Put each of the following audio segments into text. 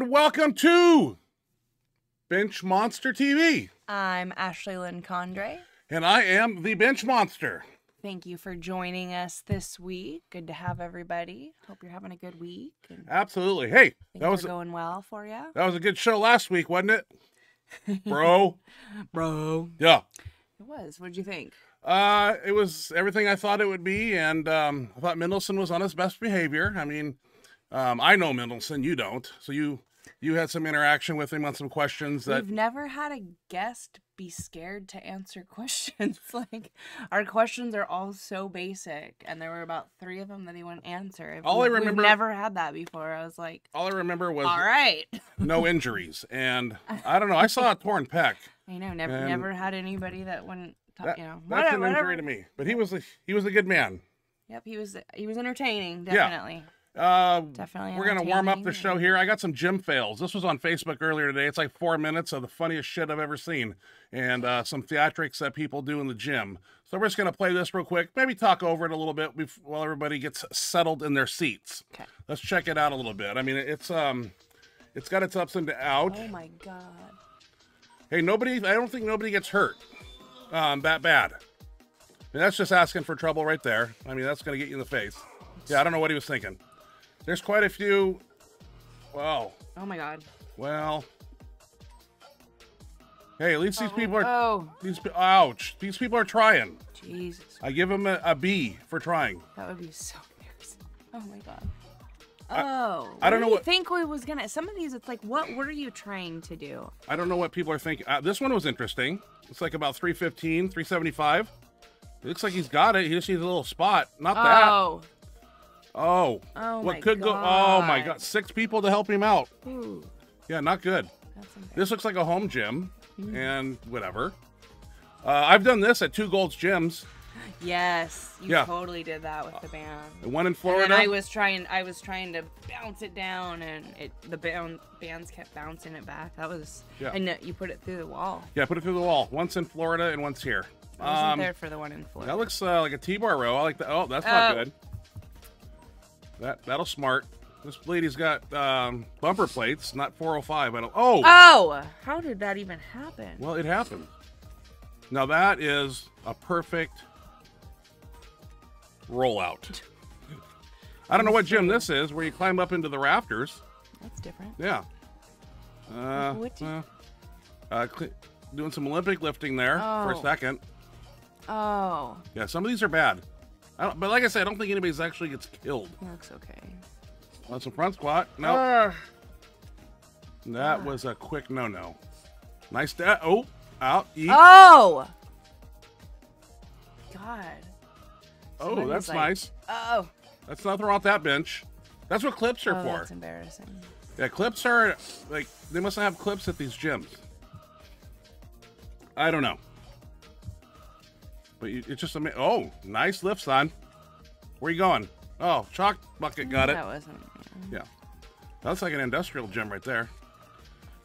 and welcome to Bench Monster TV. I'm Ashley Lynn Condre. And I am the Bench Monster. Thank you for joining us this week. Good to have everybody. Hope you're having a good week. Absolutely. Hey, that was going well for you, that was a good show last week, wasn't it? Bro. bro. yeah. It was. What'd you think? Uh, it was everything I thought it would be, and um, I thought Mendelson was on his best behavior. I mean, um, I know Mendelson, you don't, so you you had some interaction with him on some questions that We've never had a guest be scared to answer questions. like our questions are all so basic, and there were about three of them that he wouldn't answer. All I We've- remember- we've never had that before. I was like, all I remember was all right. no injuries, and I don't know. I saw a torn pec. I know. Never, never had anybody that wouldn't. Talk, That- you know, that's whatever, an whatever. injury to me, but he was a he was a good man. Yep, he was he was entertaining, Yeah. Definitely. Uh, Definitely We're gonna warm up the show here. I got some gym fails. This was on Facebook earlier today. It's like four minutes of the funniest shit I've ever seen, and uh, some theatrics that people do in the gym. So we're just gonna play this real quick. Maybe talk over it a little bit while everybody gets settled in their seats. Okay. Let's check it out a little bit. I mean, it's um, it's got its ups and outs. Oh my god. Hey, nobody. I don't think nobody gets hurt. Um, that bad. I mean, that's just asking for trouble right there. I mean, that's gonna get you in the face. Yeah, I don't know what he was thinking. There's quite a few. Wow. Oh my god. Well. Hey, at least these people are. Oh, These. Ouch. These people are trying. Jesus. I give them a, a B for trying. That would be so embarrassing. Oh my god. Oh. I don't know do you what- think we was gonna. Some of these, it's like, what were you trying to do? I don't know what people are thinking. Uh, this one was interesting. It's like about 315, 375. It looks like he's got it. He just needs a little spot. Not that. Oh. Oh. Oh what my could go? Oh my God. God! Six people to help him out. Ooh. Yeah, not good. That's embarrassing. This looks like a home gym, Mm-hmm. and whatever. Uh, I've done this at Two Golds gyms. Yes, you Yeah. totally did that with the band. The one in And Florida. then I was trying, I was trying to bounce it down, and it the band, bands kept bouncing it back. That was, Yeah. and uh, you put it through the wall. yeah, put it through the wall. Once in Florida and once here. I wasn't Um, there for the one in Florida. That looks uh, like a T-bar row. I like that. Oh, that's not Oh. good. That that'll smart. This lady's got um, bumper plates, not 405. I don't. Oh, Oh, how did that even happen? well, it happened. Now that is a perfect rollout. I don't know what gym this is, where you climb up into the rafters. That's different. Yeah. Uh, What do you- uh, uh, doing some Olympic lifting there for a Oh. second. Oh, Yeah, some of these are bad. But like I said, I don't think anybody's actually gets killed. that looks okay. On some front squat. No, Ugh. Ah. that ah. was a quick no-no. Nice. Da- oh, out. Eat. Oh, God. oh, that's like- nice. Oh, That's nothing wrong with that bench. That's what clips are oh, for. that's embarrassing. Yeah, clips are like they must have clips at these gyms. I don't know. But you, it's just a oh, nice lift, son. Where you going? Oh, chalk bucket got it. That wasn't. Yeah, that's like an industrial gym right there.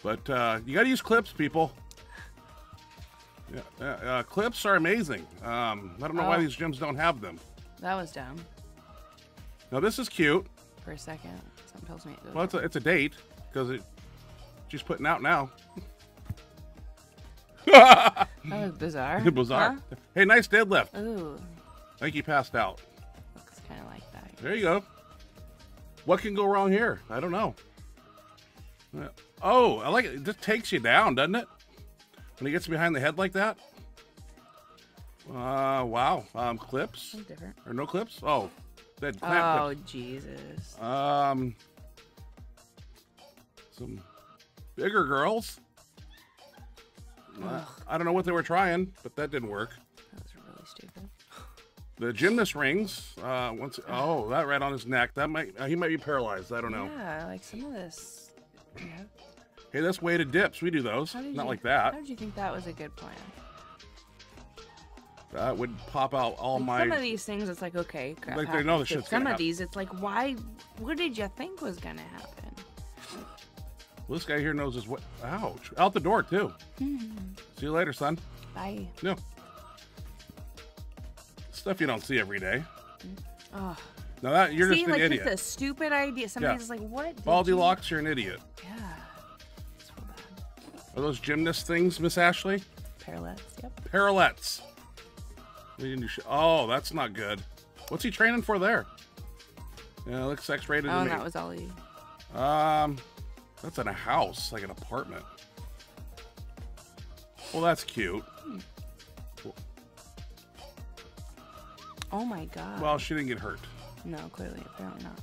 But uh, you got to use clips, people. Yeah, uh, uh, clips are amazing. Um, I don't know why Oh. these gyms don't have them. That was dumb. Now this is cute. For a second, something tells me it. Well, it's a, it's a date because it she's putting out now. That was bizarre. Bizarre. Hey, nice deadlift. Ooh, I think he passed out. looks kind of like that. There you go. What can go wrong here? I don't know. Uh, Oh, I like it. It just takes you down, doesn't it? When he gets behind the head like that. Uh, wow. Um, clips or no clips? Oh, that clamp Oh Jesus. Um, some bigger girls. Uh, I don't know what they were trying, but that didn't work. That was really stupid. The gymnast rings. Uh, once. Oh, that right on his neck. That might. Uh, he might be paralyzed. I don't know. Yeah, like some of this. Yeah. Hey, that's weighted dips. We do those. Not you, like that. How did you think that was a good plan? That would pop out all Like, my. Some of these things, it's like okay, crap. Like, they know the shit's Some of happen. these, it's like, why? What did you think was gonna happen? Well, this guy here knows his way. Ouch! Out the door too. See you later, son. Bye. No. Stuff you don't see every day. Oh, Now that you're see, just an like idiot. just a stupid idea. Somebody's just like, what? Baldy you- locks, you're an idiot. Yeah. Are those gymnast things, Miss Ashley? Parallettes. Yep. Parallettes. We didn't do shit. Oh, that's not good. What's he training for there? Yeah, it looks X-rated Oh, to and me. that was Ollie. Um, that's in a house, like an apartment. Well, that's cute. Oh my god. Well, she didn't get hurt. no, clearly, apparently not.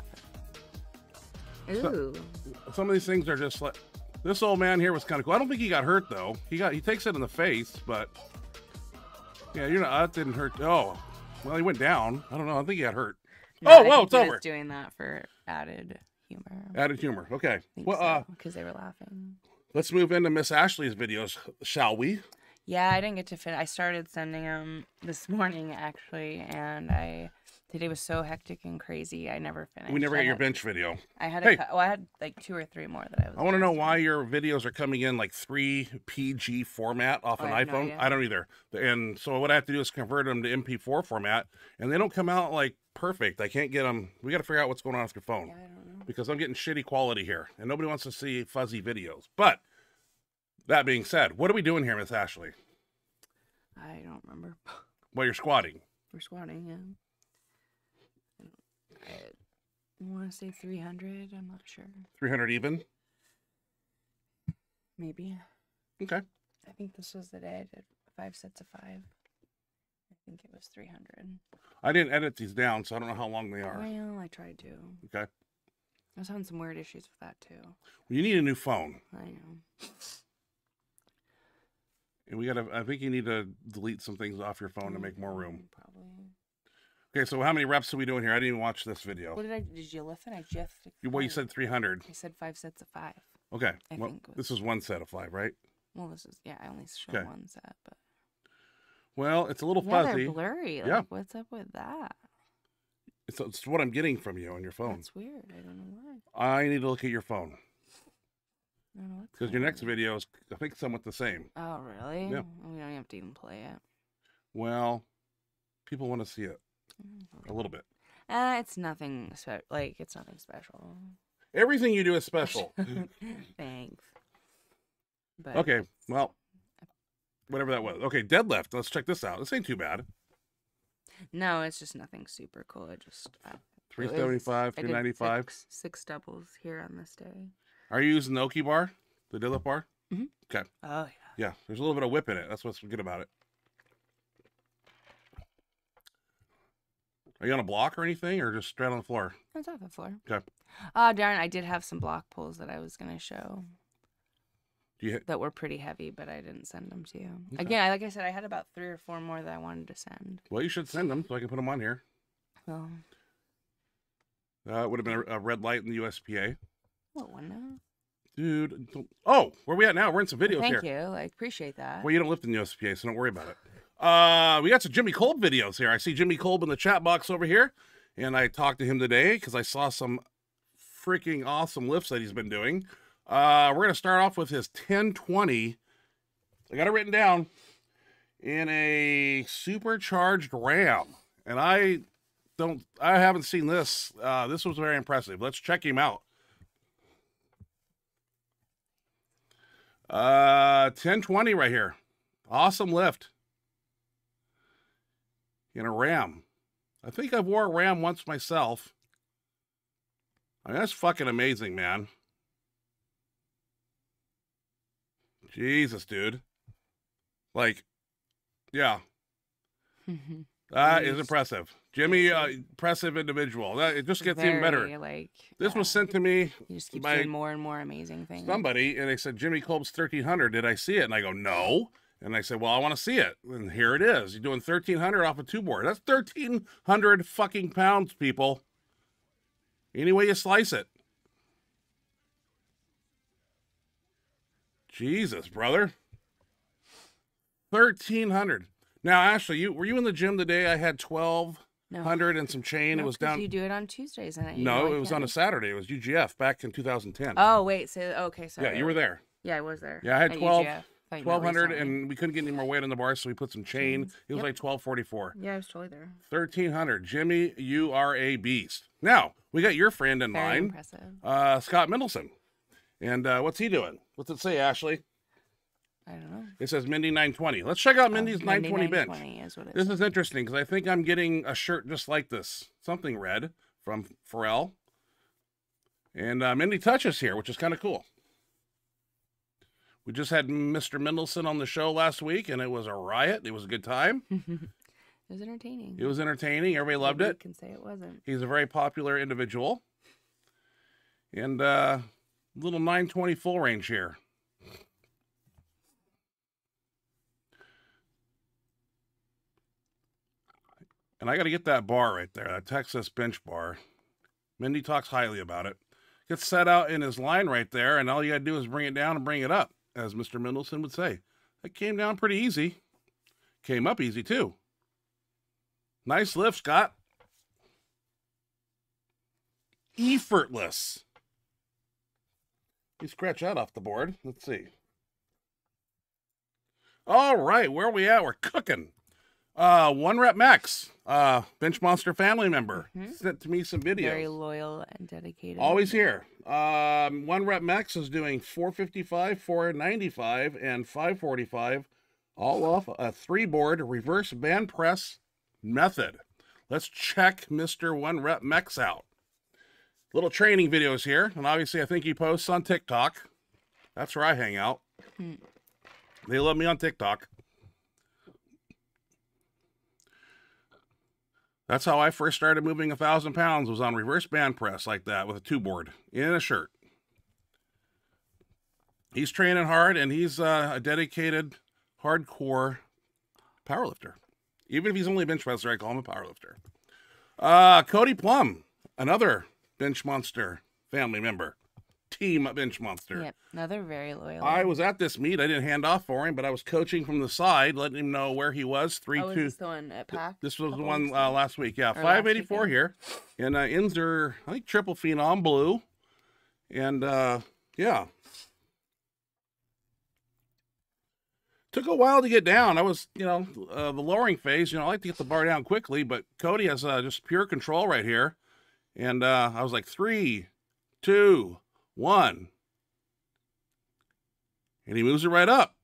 Ooh. Some of these things are just like this old man here was kind of cool. I don't think he got hurt though. He got he takes it in the face, but yeah, you're not. That didn't hurt. Oh, well, he went down. I don't know. I think he got hurt. No, Oh, I whoa, think it's he was over. doing that for added humor. Added humor. Okay. I Well, uh, because they were laughing. let's move into Miss Ashley's videos, shall we? Yeah, I didn't get to fit. I started sending them this morning actually, and I today was so hectic and crazy. I never finished. We never I got your had- bench video. I had Hey. a. Oh, I had like two or three more that I was. I want to know why your videos are coming in like three PG format off Oh, an I have no iPhone. I don't either. And so what I have to do is convert them to MP4 format, and they don't come out like perfect. I can't get them. We got to figure out what's going on with your phone Yeah, I don't know. because I'm getting shitty quality here, and nobody wants to see fuzzy videos. But that being said, what are we doing here, Miss Ashley? I don't remember. Well, you're squatting. We're squatting. Yeah. I want to say three hundred. I'm not sure. 300 even. Maybe. Okay. I think this was the day I did five sets of five. I think it was three hundred. I didn't edit these down, so I don't know how long they are. Well, I tried to. Okay. I was having some weird issues with that too. You need a new phone, I know. and we got to. I think you need to delete some things off your phone to make more room. Mm, Probably. Okay, so how many reps are we doing here? I didn't even watch this video. What did I? Did you listen? I just. You- Well, you said 300. I said five sets of five. Okay. I Well, think this is one set of five, right? Well, this is yeah. I only show Okay. one set, but Well, it's a little yeah, fuzzy. blurry. Like, Yeah. what's up with that? It's, it's what I'm getting from you on your phone. That's weird. I don't know why. I need to look at your phone I don't know what's because your next video is, I think, somewhat the same. Oh really? Yeah. We don't have to even play it. Well, people want to see it a little bit. Uh, it's nothing spe- like it's nothing special. Everything you do is special. Thanks. But okay, well, whatever that was. Okay, deadlift. Let's check this out. This ain't too bad. No, it's just nothing super cool. It just uh, it was- 375, I did 395. Six, six doubles here on this day. Are you using the Okie bar? The deadlift bar? Okay. Oh yeah. Yeah, there's a little bit of whip in it. That's what's good about it. Are you on a block or anything, or just straight on the floor? It's off the floor. Okay. Oh darn! I did have some block pulls that I was gonna show Do you? that were pretty heavy, but I didn't send them to you. Okay. Again, I- like I said, I had about three or four more that I wanted to send. Well, you should send them so I can put them on here. Well, Uh, it would have been a, a red light in the USPA, what one now? dude. don't- Oh, where we at now? We're in some videos here. Thank here. you. I appreciate that. Well, you don't lift in the USPA, so don't worry about it. Uh, we got some Jimmy Kolb videos here. I see Jimmy Kolb in the chat box over here, and I talked to him today because I saw some freaking awesome lifts that he's been doing. Uh, we're gonna start off with his 1020. I got it written down in a supercharged Ram, and I don't, I haven't seen this. Uh, this was very impressive. Let's check him out. Uh, 1020 right here. Awesome lift. In a Ram. I think I've wore a Ram once myself. I mean, that's fucking amazing, man. Jesus, dude. Like, yeah, that is impressive. Jimmy, uh, impressive individual. That, it just gets even better. Like This was sent to me He just keeps by more and more amazing things. somebody and they said Jimmy Kolb's 1300 did I see it and I go no and I said well I want to see it. And here it is. You're doing 1300 off a two board. That's 1300 fucking pounds people. Any way you slice it. Jesus brother. 1300 now Ashley you were you in the gym the day I had 1200 No. and some chain? No, it was down You do it on Tuesdays, and no know it was on a. Saturday. It was UGF back in 2010 Oh wait, so okay, sorry. yeah you were there. Yeah, I was there. Yeah, I had at 12 UGF. Thought you meant twelve hundred, and we couldn't get any more weight on the bar, so we put some chain. Chains. It was Yep. like twelve forty four. Yeah, I was totally there. Thirteen hundred. Jimmy, you are a beast. Now we got your friend in Very mind, impressive. uh, Scott Mendelson, and uh, what's he doing? What's it say, Ashley? I don't know. It says Mindy 920. Let's check out Oh, Mindy's Mindy 920 bench. 920 is what it This is. is interesting because I think I'm getting a shirt just like this, something red from Pharrell. And uh, Mindy Touches here, which is kind of cool. We just had Mr. Mendelson on the show last week, and it was a riot. It was a good time. it was entertaining. It was entertaining. Everybody loved Nobody it. Can say it wasn't. He's a very popular individual. And uh, little 920 full range here. And I got to get that bar right there, that Texas bench bar. Mindy talks highly about it. Gets set out in his line right there, and all you got to do is bring it down and bring it up, as Mr. Mendelson would say. That came down pretty easy. Came up easy, too. Nice lift, Scott. Effortless. You scratch that off the board. Let's see. All right, where are we at? We're cooking. Uh, one rep max. Uh, bench monster family member Mhm. sent to me some videos. Very loyal and dedicated. Always here. Um, one rep max is doing 455, 495, and 545, all off a three board reverse band press method. Let's check Mr. One Rep Max out. Little training videos here, and obviously I think he posts on TikTok. That's where I hang out. Hmm. They love me on TikTok. That's how I first started moving a thousand pounds was on reverse band press like that with a two board in a shirt. He's training hard and he's uh, a dedicated, hardcore powerlifter. Even if he's only a bench presser, I call him a powerlifter. Uh, Cody Plum, another bench monster family member, team bench monster. Yep. Another very loyal. I was at this meet. I didn't hand off for him, but I was coaching from the side, letting him know where he was. Three oh, is two. this the one at Pack? This was the one uh, last week. Yeah, five eighty four here, and uh, ends are I think triple phenom blue, and uh, yeah. Took a while to get down. I was, you know, uh, the lowering phase. You know, I like to get the bar down quickly, but Cody has uh, just pure control right here, and uh, I was like three, two, one, and he moves it right up.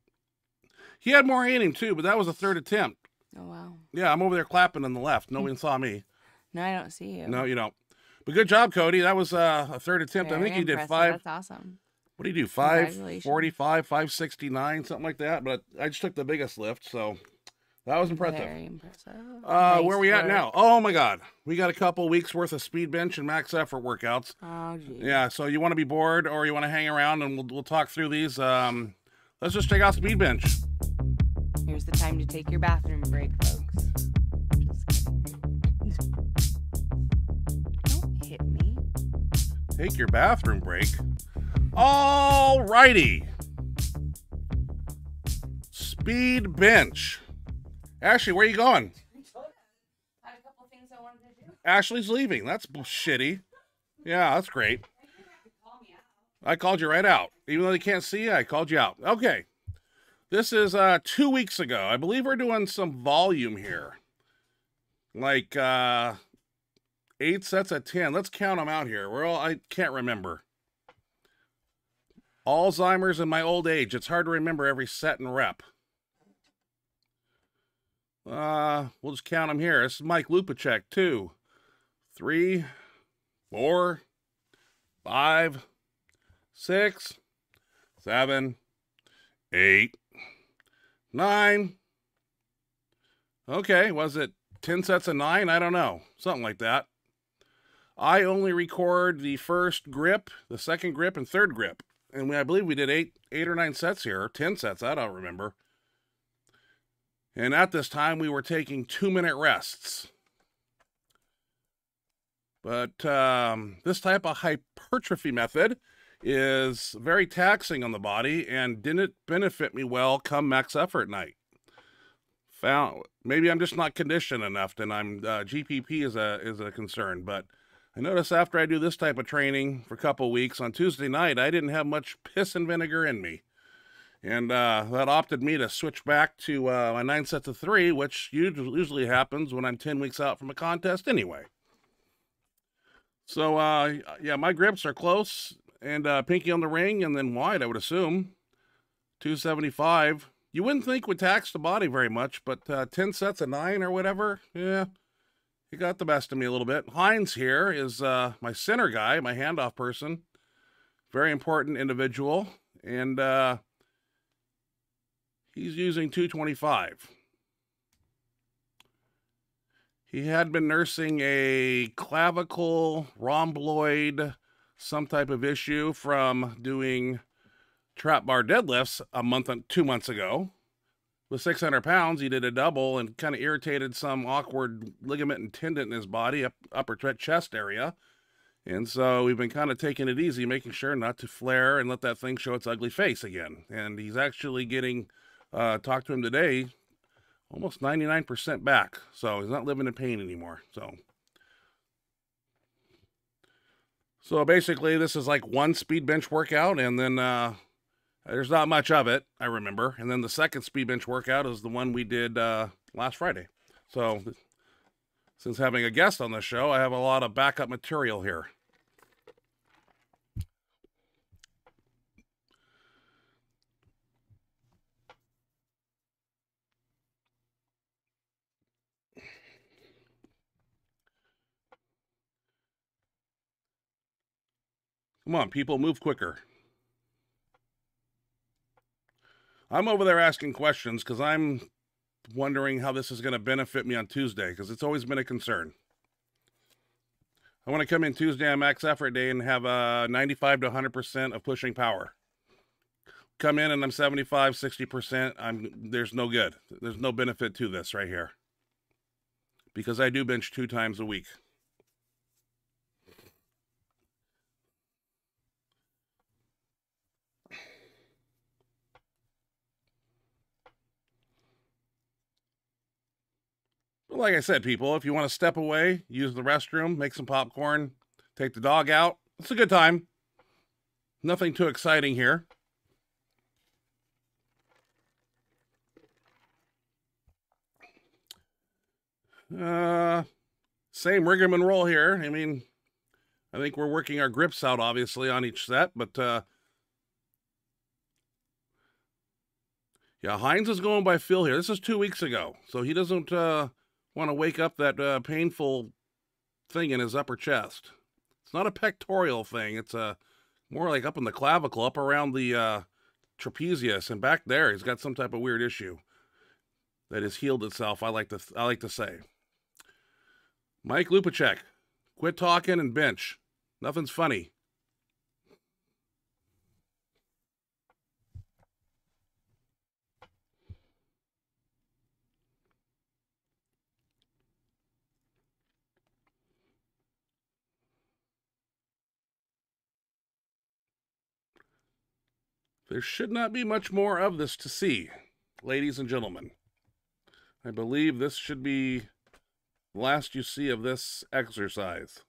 He had more in him too, but that was a third attempt. Oh wow. Yeah, I'm over there clapping on the left. No one saw me. No, I don't see you. No, you don't. But good job, Cody. That was uh, a third attempt. I Very think you did five. That's awesome. What do you do? Five Congratulations. forty-five, five sixty-nine, something like that. But I just took the biggest lift, so that was impressive. Very impressive. Uh, Nice where are we at now? Oh my God, we got a couple weeks worth of speed bench and max effort workouts. Oh geez. Yeah, so you want to be bored or you want to hang around, and we'll we'll talk through these. Um, let's just check out speed bench. Here's the time to take your bathroom break, folks. Don't hit me. Take your bathroom break. All righty. Speed bench. Ashley, where are you going? I had a couple things I wanted to do. Ashley's leaving. That's shitty. Yeah, that's great. I called you right out. Even though they can't see you, I called you out. Okay. This is uh two weeks ago. I believe we're doing some volume here. Like uh eight sets of ten. Let's count them out here. We're all I can't remember. Alzheimer's in my old age. It's hard to remember every set and rep. Uh, we'll just count them here. This is Mike Lupacek, two, three, four, five, six, seven, eight, nine. Okay, was it 10 sets of nine? I don't know. Something like that. I only record the first grip, the second grip, and third grip. And we, I believe we did eight, eight or nine sets here, or 10 sets. I don't remember. And at this time, we were taking two minute rests. But um, this type of hypertrophy method is very taxing on the body and didn't benefit me well come max effort night. Found maybe I'm just not conditioned enough, and I'm uh, GPP is a is a concern. But I notice after I do this type of training for a couple weeks on Tuesday night, I didn't have much piss and vinegar in me and uh, that opted me to switch back to uh, my nine sets of three, which usually happens when I'm 10 weeks out from a contest anyway. So, uh, yeah, my grips are close and uh, pinky on the ring and then wide, I would assume. 275. You wouldn't think would tax the body very much, but uh, 10 sets of nine or whatever, yeah, he got the best of me a little bit. Hines here is uh, my center guy, my handoff person. Very important individual. And he's using 225. He had been nursing a clavicle rhomboid, some type of issue from doing trap bar deadlifts a month, two months ago. With 600 pounds, he did a double and kind of irritated some awkward ligament and tendon in his body, up, upper chest area. And so we've been kind of taking it easy, making sure not to flare and let that thing show its ugly face again. And he's actually getting, uh, talked to him today, almost 99% back. So he's not living in pain anymore. So, so basically, this is like one speed bench workout, and then uh, there's not much of it, I remember. And then the second speed bench workout is the one we did uh, last Friday. So, since having a guest on the show, I have a lot of backup material here. Come on, people, move quicker. I'm over there asking questions because I'm wondering how this is going to benefit me on Tuesday because it's always been a concern. I want to come in Tuesday on max effort day and have a 95 to 100% of pushing power. Come in and I'm 75, 60%. I'm there's no good. There's no benefit to this right here. Because I do bench two times a week. Like I said, people, if you want to step away, use the restroom, make some popcorn, take the dog out, it's a good time. Nothing too exciting here. Uh, same rigmarole here. I mean, I think we're working our grips out, obviously, on each set, but uh, yeah, Hines is going by Phil here. This is two weeks ago, so he doesn't uh, want to wake up that uh, painful thing in his upper chest. It's not a pectoral thing. It's a more like up in the clavicle, up around the uh, trapezius, and back there, he's got some type of weird issue that has healed itself. I like to I like to say. Mike Lupacek, quit talking and bench. Nothing's funny. There should not be much more of this to see, ladies and gentlemen. I believe this should be the last you see of this exercise.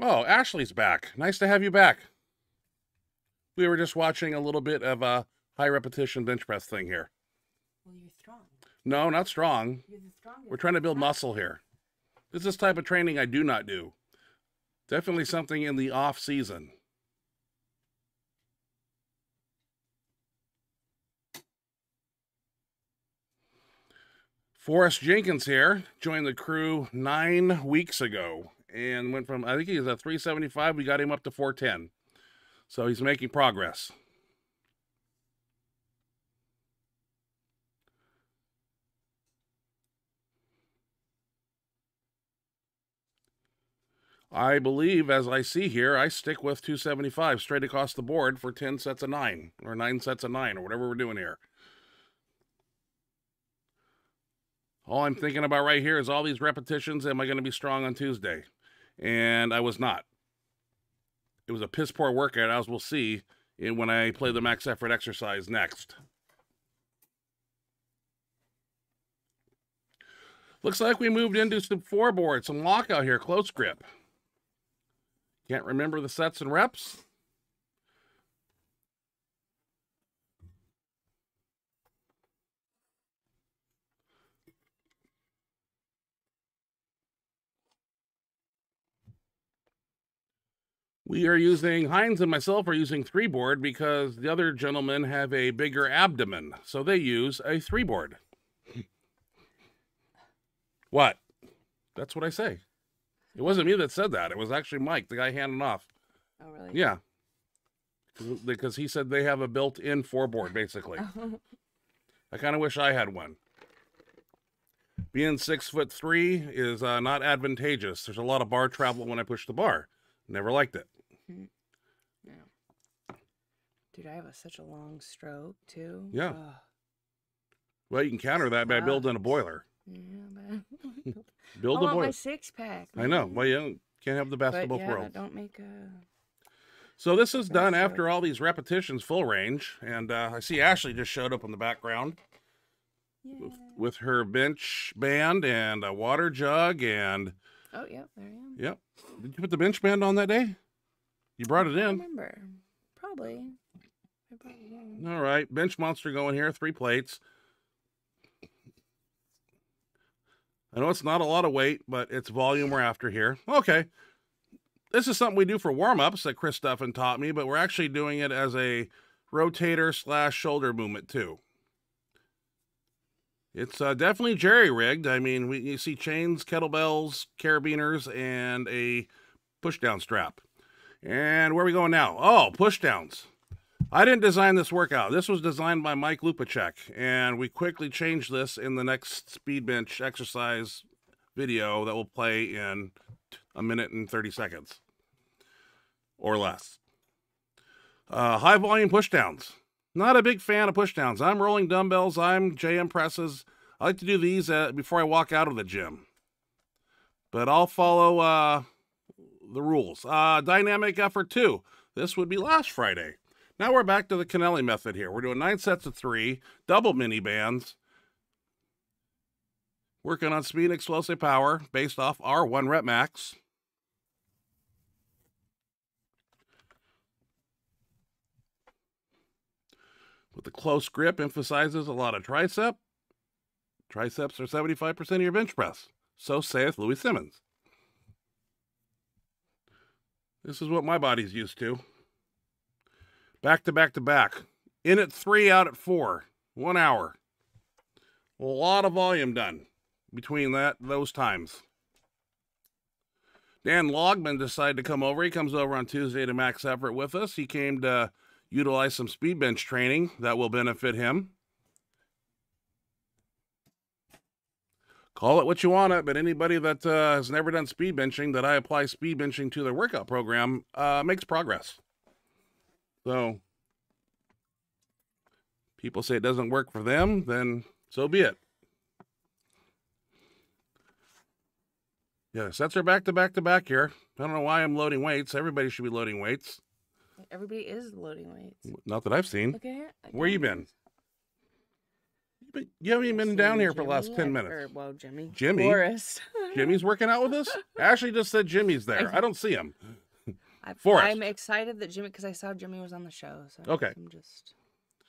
Oh, Ashley's back. Nice to have you back. We were just watching a little bit of a high repetition bench press thing here. Well, you're strong. No, not strong. We're trying to build muscle here. This is type of training I do not do. Definitely something in the off season. Forrest Jenkins here joined the crew nine weeks ago and went from I think he's at 375. We got him up to 410. So he's making progress. I believe, as I see here, I stick with 275 straight across the board for 10 sets of nine or nine sets of nine or whatever we're doing here. All I'm thinking about right here is all these repetitions. Am I going to be strong on Tuesday? And I was not. It was a piss poor workout, as we'll see in when I play the max effort exercise next. Looks like we moved into some four board, some lockout here, close grip. Can't remember the sets and reps. We are using, Heinz and myself are using three board because the other gentlemen have a bigger abdomen. So they use a three board. what? That's what I say. It wasn't me that said that. It was actually Mike, the guy handing off. Oh, really? Yeah. Because he said they have a built in foreboard, board, basically. I kind of wish I had one. Being six foot three is uh, not advantageous. There's a lot of bar travel when I push the bar. Never liked it. Dude, I have a, such a long stroke too. Yeah. Ugh. Well, you can counter that by building a boiler. Yeah, man. Build I a want my six pack. I know. Well, you can't have the best but of both yeah, worlds. don't make a. So this is done after all these repetitions, full range, and uh, I see Ashley just showed up in the background Yeah. with her bench band and a water jug, and Oh, yeah, there I am. yep. Did you put the bench band on that day? You brought it I in. remember. Probably. I probably. All right, bench monster going here, three plates. I know it's not a lot of weight, but it's volume we're after here. Okay. This is something we do for warm ups that Chris Duffin taught me, but we're actually doing it as a rotator slash shoulder movement too. It's uh, definitely jerry rigged. I mean, we you see chains, kettlebells, carabiners, and a push down strap. And where are we going now? Oh, push downs. I didn't design this workout. This was designed by Mike Lupacek, and we quickly changed this in the next speed bench exercise video that will play in a minute and 30 seconds or less. Uh, high volume pushdowns. Not a big fan of pushdowns. I'm rolling dumbbells. I'm JM presses. I like to do these uh, before I walk out of the gym. But I'll follow uh, the rules. Uh, dynamic effort two. This would be last Friday. Now we're back to the Kennelly method here. We're doing nine sets of three, double mini bands. Working on speed and explosive power based off our one rep max. With the close grip emphasizes a lot of tricep. Triceps are 75% of your bench press. So saith Louie Simmons. This is what my body's used to. Back to back to back. In at three, out at four. One hour. A lot of volume done between that those times. Dan Logman decided to come over. He comes over on Tuesday to max effort with us. He came to utilize some speed bench training that will benefit him. Call it what you want it, but anybody that uh, has never done speed benching that I apply speed benching to their workout program uh, makes progress. So people say it doesn't work for them, then so be it. Yeah, sets are back to back to back here. I don't know why I'm loading weights. Everybody should be loading weights. Everybody is loading weights. Not that I've seen. Look at it. Where you been? But you haven't even been down here for the last 10 minutes. Or, well, Jimmy. Jimmy? Forrest. Jimmy's working out with us? Ashley just said Jimmy's there. I don't see him. I, Forrest. I'm excited that Jimmy, because I saw Jimmy was on the show. So Okay. I'm just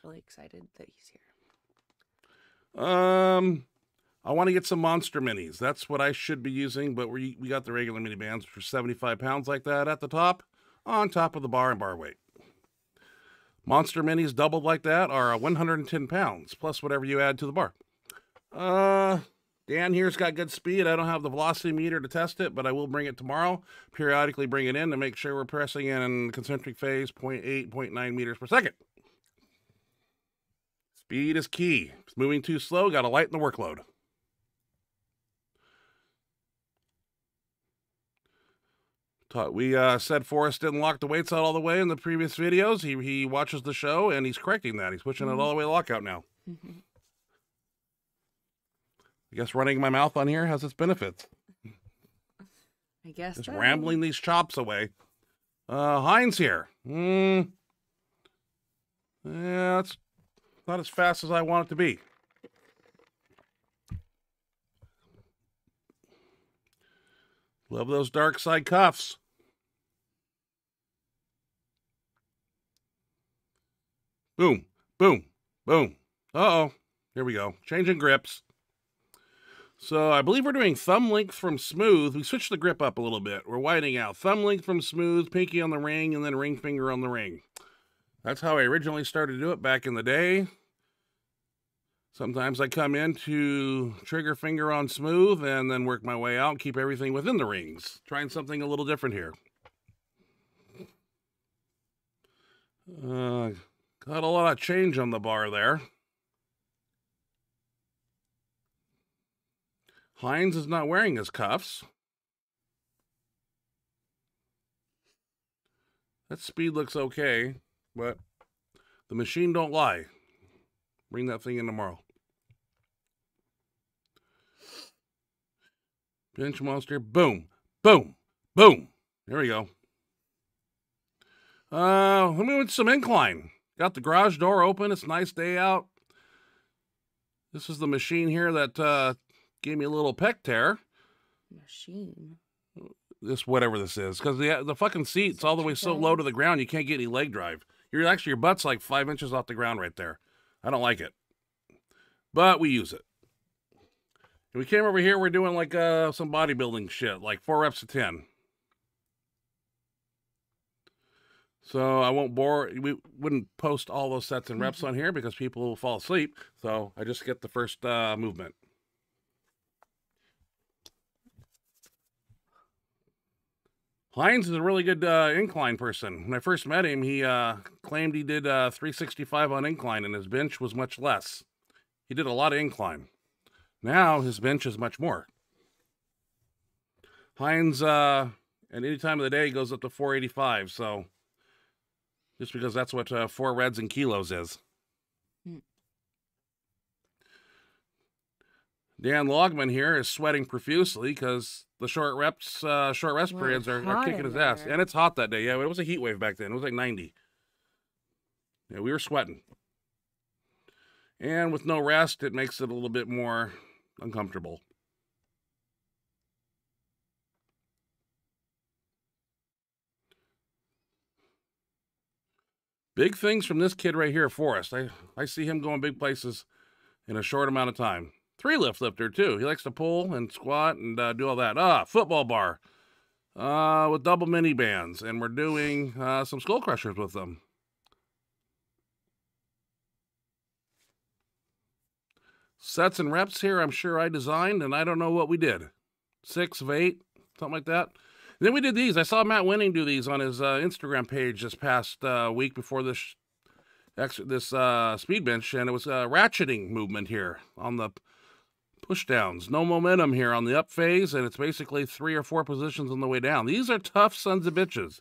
really excited that he's here. Um, I want to get some monster minis. That's what I should be using, but we we got the regular mini bands for 75 pounds like that at the top, on top of the bar and bar weight. Monster minis doubled like that are uh, 110 pounds plus whatever you add to the bar. Uh, Dan here's got good speed. I don't have the velocity meter to test it, but I will bring it tomorrow. Periodically bring it in to make sure we're pressing in concentric phase 0.8, 0.9 meters per second. Speed is key. If it's moving too slow, got to lighten the workload. We uh, said Forrest didn't lock the weights out all the way in the previous videos. He he watches the show and he's correcting that. He's pushing it all the way to lockout now. I guess running my mouth on here has its benefits. I guess. Just so. rambling these chops away. Uh, Heinz here. Hmm. Yeah, it's not as fast as I want it to be. Love those dark side cuffs. Boom, boom, boom. Uh oh. Here we go. Changing grips. So I believe we're doing thumb length from smooth. We switched the grip up a little bit. We're widening out. Thumb length from smooth, pinky on the ring, and then ring finger on the ring. That's how I originally started to do it back in the day. Sometimes I come in to trigger finger on smooth and then work my way out, keep everything within the rings. Trying something a little different here. Uh, got a lot of change on the bar there. Hines is not wearing his cuffs. That speed looks okay, but the machine don't lie. Bring that thing in tomorrow. Bench monster, boom, boom, boom. There we go. Uh, let me with some incline. Got the garage door open. It's a nice day out. This is the machine here that uh, gave me a little pec tear. Machine. This whatever this is, because the the fucking seat's all the way so low to the ground you can't get any leg drive. You're actually your butt's like five inches off the ground right there. I don't like it, but we use it. And we came over here. We're doing like uh, some bodybuilding shit, like four reps of ten. So I won't bore. We wouldn't post all those sets and reps on here because people will fall asleep. So I just get the first uh, movement. Hines is a really good uh, incline person. When I first met him, he uh, claimed he did uh, 365 on incline, and his bench was much less. He did a lot of incline. Now his bench is much more. Hines, uh, at any time of the day, goes up to 485. So just because that's what uh, four reds and kilos is. Hmm. Dan Logman here is sweating profusely because the short reps, uh, short rest Well, periods are, are kicking in his ass, and it's hot that day. Yeah, it was a heat wave back then. It was like ninety. Yeah, we were sweating, and with no rest, it makes it a little bit more uncomfortable. Big things from this kid right here, Forrest. I, I see him going big places in a short amount of time. Three lift lifter, too. He likes to pull and squat and uh, do all that. Ah, football bar uh, with double mini bands. And we're doing uh, some skull crushers with them. Sets and reps here, I'm sure I designed, and I don't know what we did. Six of eight, something like that. And then we did these. I saw Matt Wenning do these on his uh, Instagram page this past uh, week before this this uh, speed bench, and it was a ratcheting movement here on the push downs. No momentum here on the up phase, and it's basically three or four positions on the way down. These are tough sons of bitches.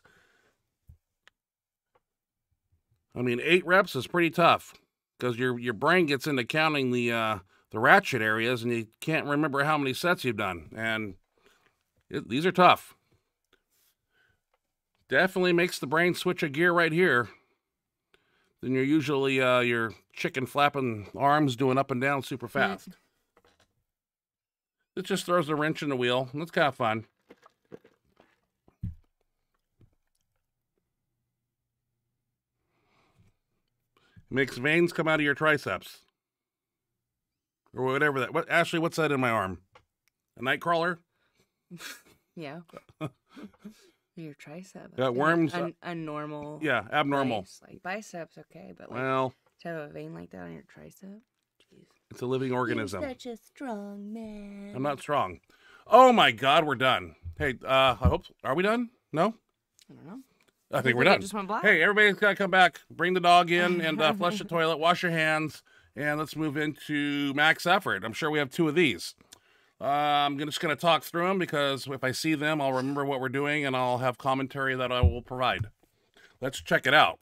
I mean, eight reps is pretty tough because your your brain gets into counting the uh, the ratchet areas, and you can't remember how many sets you've done. And it, these are tough. Definitely makes the brain switch a gear right here. Then you're usually uh, your chicken flapping arms doing up and down super fast. It just throws a wrench in the wheel. That's kind of fun. Makes veins come out of your triceps. Or whatever that. What Ashley, what's that in my arm? A night crawler? Yeah. Your tricep. Got worms, A, a normal. Yeah, abnormal. place. Like biceps, okay, but like Well, to have a vein like that on your tricep. Jeez. it's a living organism. You're such a strong man. I'm not strong. Oh my God, we're done. Hey, uh, I hope. Are we done? No, I don't know. I think Look we're done. Just went black. Hey, everybody's got to come back. Bring the dog in and uh, flush the toilet. Wash your hands, and let's move into max effort. I'm sure we have two of these. Uh, I'm just going to talk through them because if I see them, I'll remember what we're doing, and I'll have commentary that I will provide. Let's check it out.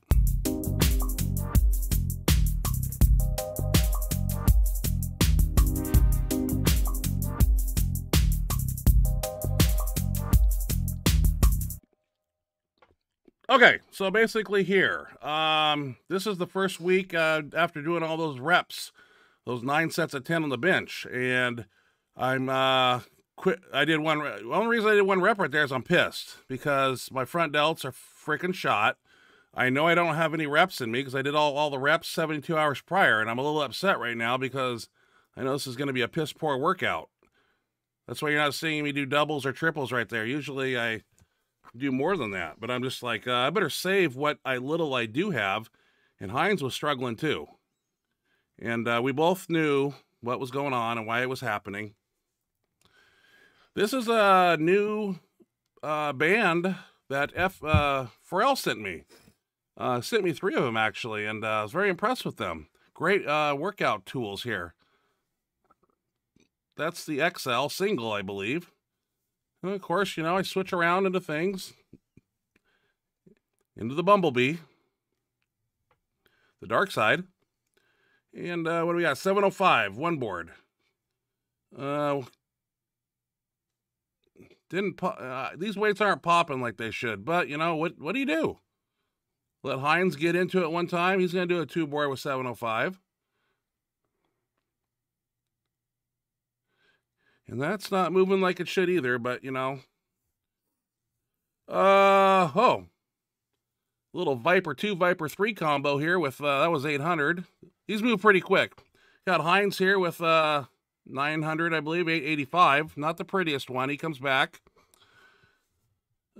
Okay, so basically here, um, this is the first week uh, after doing all those reps, those nine sets of ten on the bench, and I'm uh, quit. I did one. re- only reason I did one rep right there is I'm pissed because my front delts are freaking shot. I know I don't have any reps in me because I did all, all the reps 72 hours prior, and I'm a little upset right now because I know this is going to be a piss poor workout. That's why you're not seeing me do doubles or triples right there. Usually I do more than that, but I'm just like, uh, I better save what I little I do have. And Hines was struggling too. And uh, we both knew what was going on and why it was happening. This is a new uh, band that F uh, Pharrell sent me. Uh, sent me three of them actually, and uh, I was very impressed with them. Great uh, workout tools here. That's the XL single, I believe. And of course, you know, I switch around into things. Into the Bumblebee. The dark side. And uh, what do we got? 705, one board. Uh, didn't uh, these weights aren't popping like they should, but you know what? What do you do? Let Hines get into it one time. He's going to do a two board with 705. And that's not moving like it should either, but you know. Uh, oh. Little Viper 2, Viper 3 combo here with, uh, that was 800. He's moved pretty quick. Got Hines here with, uh, 900, I believe, 885. Not the prettiest one. He comes back.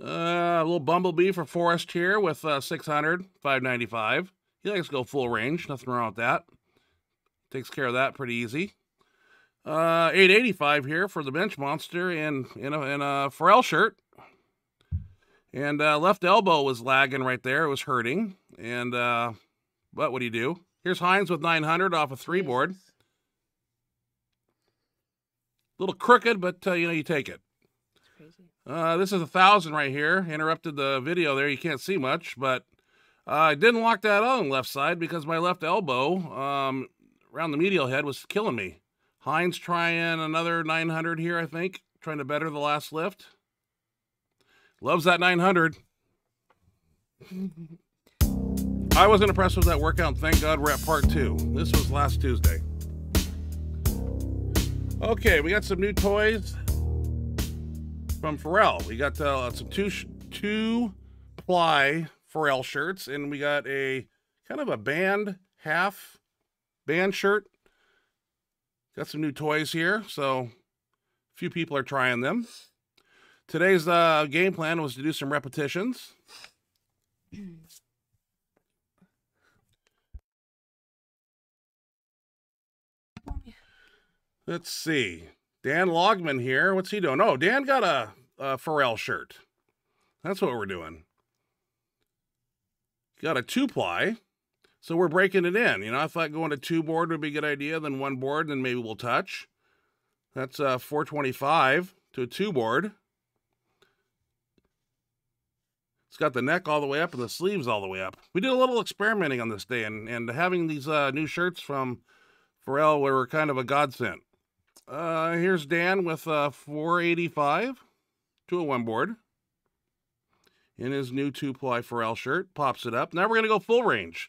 Uh, a little Bumblebee for Forrest here with, uh, 600, 595. He likes to go full range. Nothing wrong with that. Takes care of that pretty easy. Uh, 885 here for the bench monster in in a, in a Pharrell shirt. And uh, left elbow was lagging right there. It was hurting. And uh, but what do you do? Here's Hines with 900 off a three board. A little crooked, but uh, you know you take it. Uh, this is a thousand right here. Interrupted the video there. You can't see much, but uh, I didn't lock that on left side because my left elbow um, around the medial head was killing me. Hines trying another 900 here, I think, trying to better the last lift. Loves that 900. I wasn't impressed with that workout. Thank God we're at part two. This was last Tuesday. Okay, we got some new toys from Pharrell. We got uh, some two two ply Pharrell shirts, and we got a kind of a band half band shirt. Got some new toys here, so a few people are trying them. Today's uh, game plan was to do some repetitions. Let's see. Dan Logman here. What's he doing? Oh, Dan got a, a Pharrell shirt. That's what we're doing. Got a two ply. So we're breaking it in. You know, I thought going to two board would be a good idea, then one board, then maybe we'll touch. That's uh, 425 to a two board. It's got the neck all the way up and the sleeves all the way up. We did a little experimenting on this day, and, and having these uh, new shirts from Pharrell were kind of a godsend. Uh, here's Dan with uh, 485 to a one board in his new two ply Pharrell shirt. Pops it up. Now we're going to go full range.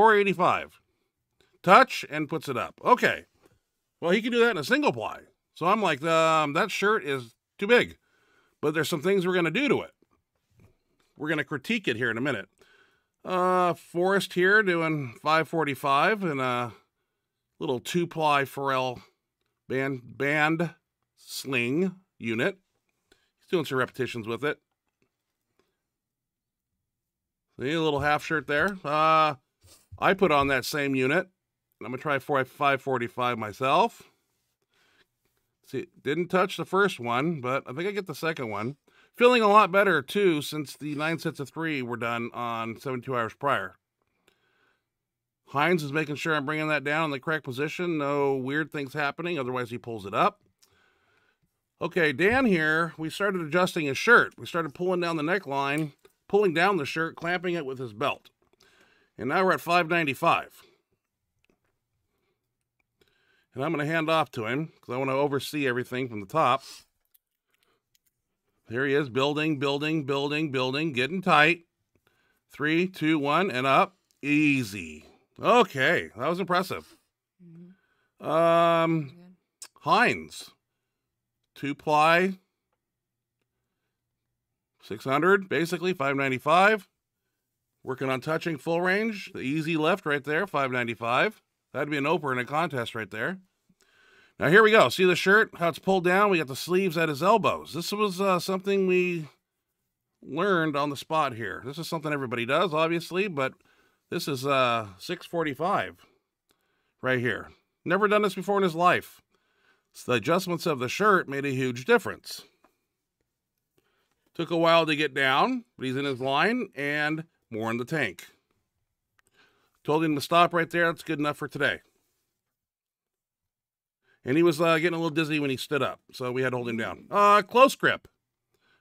485. Touch and puts it up. Okay. Well, he can do that in a single ply. So I'm like, um, that shirt is too big. But there's some things we're going to do to it. We're going to critique it here in a minute. Uh, Forrest here doing 545 and a little two ply Pharrell band band sling unit. He's doing some repetitions with it. See a little half shirt there. Uh, I put on that same unit. I'm gonna try 545 myself. See, didn't touch the first one, but I think I get the second one. Feeling a lot better too since the nine sets of three were done on 72 hours prior. Hines is making sure I'm bringing that down in the correct position. No weird things happening, otherwise he pulls it up. Okay, Dan here, we started adjusting his shirt. We started pulling down the neckline, pulling down the shirt, clamping it with his belt. And now we're at 595. And I'm going to hand off to him because I want to oversee everything from the top. There he is, building, building, building, building, getting tight. Three, two, one, and up. Easy. Okay, that was impressive. Mm-hmm. Um, Hines, two ply, 600, basically, 595. Working on touching full range. The easy left right there, 595. That'd be an opener in a contest right there. Now here we go. See the shirt? How it's pulled down? We got the sleeves at his elbows. This was uh, something we learned on the spot here. This is something everybody does, obviously, but this is uh 645 right here. Never done this before in his life. So the adjustments of the shirt made a huge difference. Took a while to get down, but he's in his line and more in the tank. Told him to stop right there. That's good enough for today. And he was uh, getting a little dizzy when he stood up, so we had to hold him down. Uh, close grip.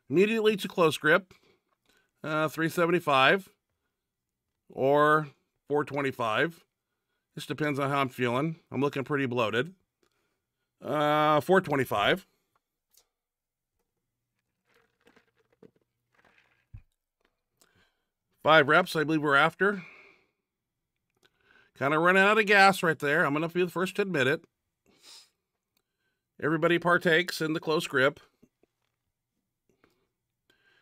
Immediately to close grip, uh, 375 or 425. This depends on how I'm feeling. I'm looking pretty bloated. Uh, 425. Five reps, I believe we're after. Kind of running out of gas right there. I'm going to be the first to admit it. Everybody partakes in the close grip.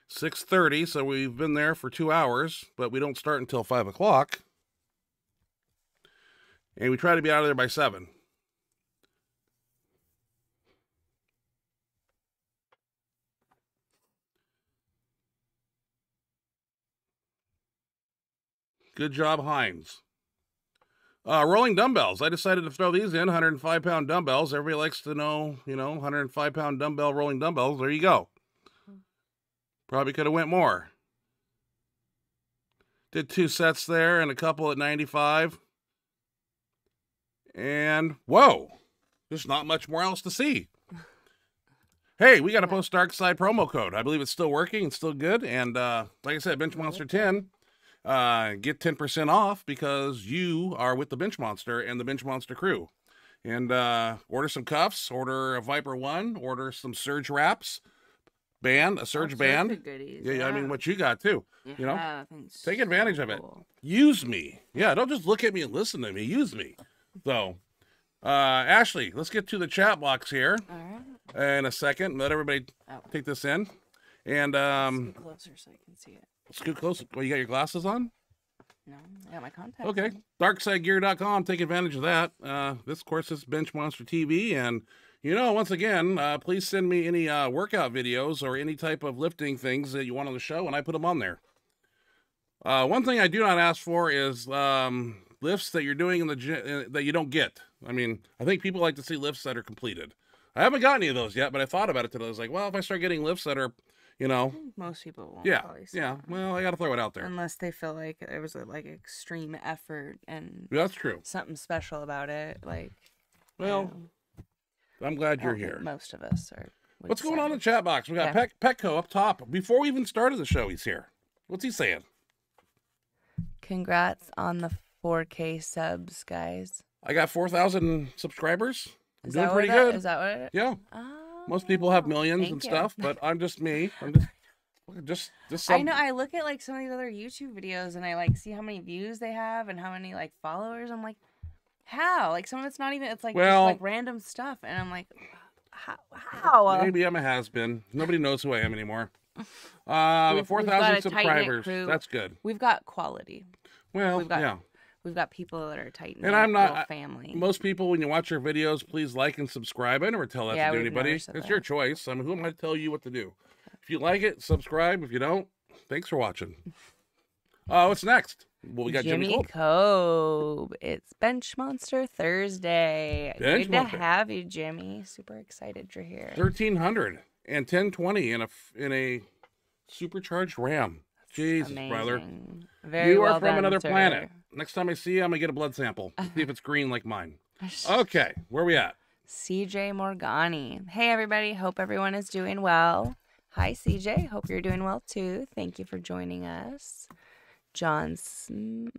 6.30, so we've been there for two hours, but we don't start until 5 o'clock. And we try to be out of there by 7. Good job, Hines. Uh, rolling dumbbells. I decided to throw these in 105 pound dumbbells. Everybody likes to know, you know, 105 pound dumbbell rolling dumbbells. There you go. Probably could have went more. Did two sets there and a couple at 95. And whoa, there's not much more else to see. Hey, we got a post dark side promo code. I believe it's still working and still good. And uh, like I said, Bench Monster 10 uh, get 10% off because you are with the Bench Monster and the Bench Monster crew. And uh, order some cuffs, order a Viper 1, order some Surge wraps, band, a Surge sorts band. goodies, Yeah, yeah, I mean, what you got too. you know, Yeah, I think take so advantage of it. Use me. Yeah, don't just look at me and listen to me. Use me. So, uh, Ashley, let's get to the chat box here All right. in a second. Let everybody Oh. take this in. And um, closer so I can see it. Scoot close. Well, you got your glasses on? No, I got my contacts. Okay. Darksidegear.com. Take advantage of that. Uh, this, of course, is Bench Monster TV. And, you know, once again, uh, please send me any uh, workout videos or any type of lifting things that you want on the show, and I put them on there. Uh, one thing I do not ask for is um, lifts that you're doing in the gym that you don't get. I mean, I think people like to see lifts that are completed. I haven't got any of those yet, but I thought about it today. I was like, well, if I start getting lifts that are, you know, Most people won't. yeah, probably see yeah. it. Well, I got to throw it out there. Unless they feel like there was a, like extreme effort and That's true. something special about it. Like, Well, I'm glad you're here. Most of us are. would What's going say. on in the chat box? We got Yeah. Pet Petco up top. Before we even started the show, he's here. What's he saying? Congrats on the 4K subs, guys. I got 4,000 subscribers. I'm Is doing that pretty what that- good. Is that what it? Yeah. Oh. Most people have millions thank and you. stuff, but I'm just me. I'm just just just some, I know. I look at like some of these other YouTube videos and I like see how many views they have and how many like followers. I'm like, how? Like some of it's not even. It's like Well- just like random stuff, and I'm like, how? How? Maybe I'm a has been. Nobody knows who I am anymore. Uh, We've- but we've got 4,000 subscribers. That's good. We've got quality. Well, We've got yeah. We've got people that are tight. And I'm not- family. Most people, when you watch your videos, please like and subscribe. I never tell that Yeah, to anybody. It's said your choice. I mean, who am I to tell you what to do? If you like it, subscribe. If you don't, thanks for watching. Uh, what's next? Well, we got Jimmy, Jimmy Cole. Kolb. It's Bench Monster Thursday. Bench Good Monster. to have you, Jimmy. Super excited you're here. 1300 and 1020 in a in a supercharged Ram. Jesus, brother. Very you are from another sir. planet. Next time I see you, I'm gonna get a blood sample. See if uh-huh. it's green like mine. Okay, where we at? CJ Morgani. Hey, everybody. Hope everyone is doing well. Hi, CJ. Hope you're doing well too. Thank you for joining us. John Smith.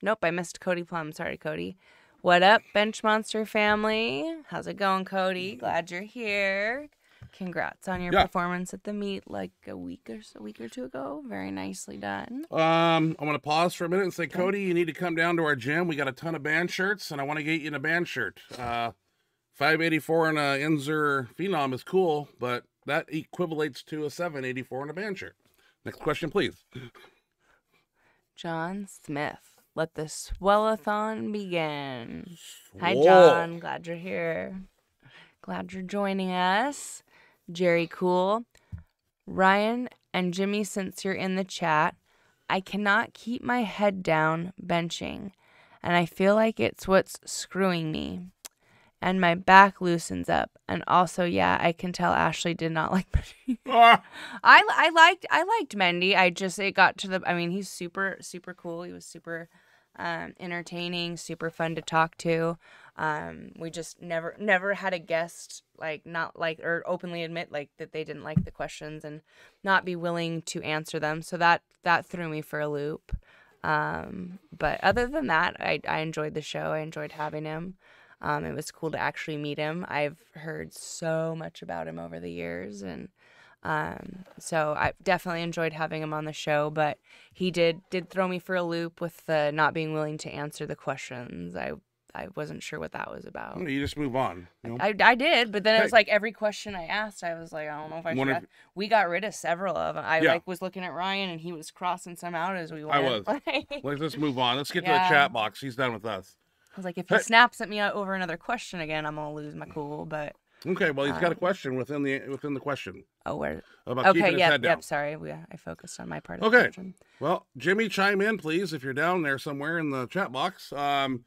Nope, I missed Cody Plum. Sorry, Cody. What up, Bench Monster family? How's it going, Cody? Glad you're here. Congrats on your Yeah. performance at the meet like a week or so, a week or two ago. Very nicely done. Um, I'm gonna pause for a minute and say, Cody, you need to come down to our gym. We got a ton of band shirts, and I want to get you in a band shirt. Uh, 584 and a Inzer Phenom is cool, but that equivalates to a 784 and a band shirt. Next question, please. John Smith. let the swellathon begin. Hi, John. Glad you're here. Glad you're joining us. Jerry Cool. Ryan and Jimmy, since you're in the chat, I cannot keep my head down benching, and I feel like it's what's screwing me. And my back loosens up. And also, yeah, I can tell Ashley did not like. Ah, I I liked I liked Mendy. I just it got to the I mean he's super super cool. He was super um, entertaining, super fun to talk to. Um, we just never never had a guest like not like or openly admit like that they didn't like the questions and not be willing to answer them. So that that threw me for a loop. Um, but other than that, I I enjoyed the show. I enjoyed having him. Um, it was cool to actually meet him. I've heard so much about him over the years, and um, so I definitely enjoyed having him on the show. But he did did throw me for a loop with the not being willing to answer the questions. I I wasn't sure what that was about. you just move on. You know? I, I did, but then it was like every question I asked, I was like, I don't know if I should. We got rid of several of them. I Yeah. like was looking at Ryan, and he was crossing some out as we went. I was. I Let's just move on. Let's get to the chat box. He's done with us. I was like, if he Hey. snaps at me over another question again, I'm gonna lose my cool. But Okay, well he's got a Um, question within the within the question oh, where? about Okay, keeping his yep, head down. yep. Sorry, we I focused on my part. Of Okay. The question. Well, Jimmy, chime in, please, if you're down there somewhere in the chat box. Um,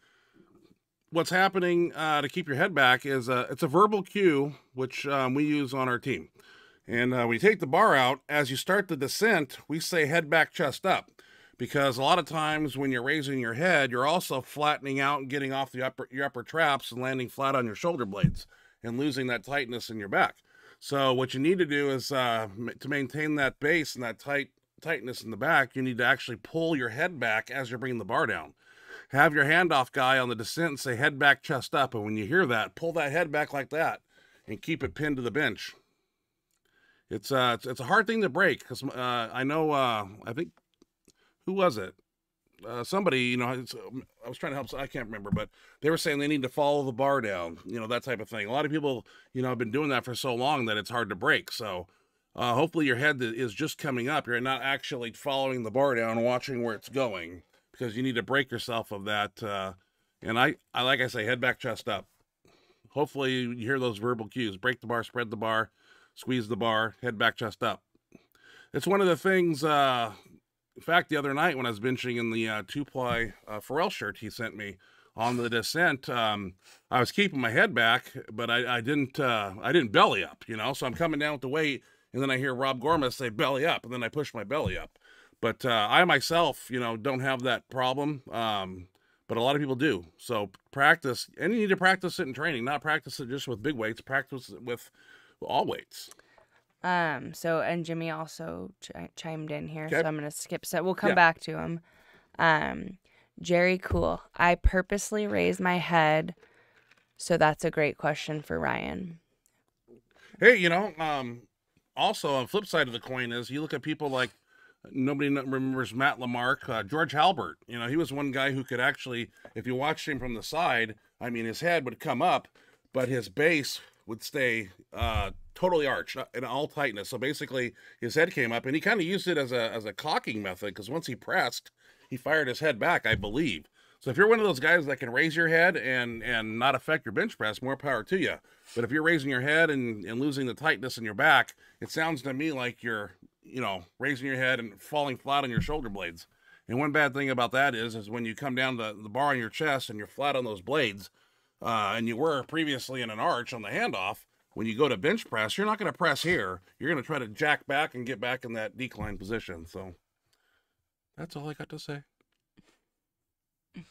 what's happening uh, to keep your head back is uh, it's a verbal cue, which um, we use on our team. And uh, we take the bar out. As you start the descent, we say head back, chest up. Because a lot of times when you're raising your head, you're also flattening out and getting off the upper your upper traps and landing flat on your shoulder blades and losing that tightness in your back. So what you need to do is uh, to maintain that base and that tight tightness in the back, you need to actually pull your head back as you're bringing the bar down. Have your handoff guy on the descent and say head back, chest up, and when you hear that, pull that head back like that, and keep it pinned to the bench. It's uh, it's, it's a hard thing to break because uh, I know uh, I think who was it? Uh, somebody, you know, um, I was trying to help. I can't remember, but they were saying they need to follow the bar down, you know, that type of thing. A lot of people, you know, have been doing that for so long that it's hard to break. So, uh, hopefully, your head is just coming up. You're not actually following the bar down, watching where it's going, because you need to break yourself of that. Uh, and I, I like I say, head back, chest up. Hopefully, you hear those verbal cues: break the bar, spread the bar, squeeze the bar, head back, chest up. It's one of the things. Uh, in fact, the other night when I was benching in the uh, two-ply uh, Pharrell shirt he sent me on the descent, um, I was keeping my head back, but I, I didn't. Uh, I didn't belly up, you know. So I'm coming down with the weight, and then I hear Rob Gorman say belly up, and then I push my belly up. But uh, I myself, you know, don't have that problem. Um, but a lot of people do. So practice, and you need to practice it in training, not practice it just with big weights. Practice it with all weights. Um. So and Jimmy also chi- chimed in here, Okay. so I'm gonna skip. So we'll come Yeah. back to him. Um, Jerry, cool. I purposely raised my head, so that's a great question for Ryan. Hey, you know, um, also on flip side of the coin is you look at people like nobody remembers Matt Lamarck, uh, George Halbert. You know, he was one guy who could actually, if you watched him from the side, I mean, his head would come up, but his base would stay uh, totally arched uh, in all tightness. So basically, his head came up, and he kind of used it as a as a cocking method because once he pressed, he fired his head back, I believe. So if you're one of those guys that can raise your head and and not affect your bench press, more power to you. But if you're raising your head and, and losing the tightness in your back, it sounds to me like you're, you know, raising your head and falling flat on your shoulder blades. And one bad thing about that is, is when you come down the, the bar on your chest and you're flat on those blades, uh, and you were previously in an arch on the handoff, when you go to bench press, you're not going to press here. You're going to try to jack back and get back in that decline position. So that's all I got to say.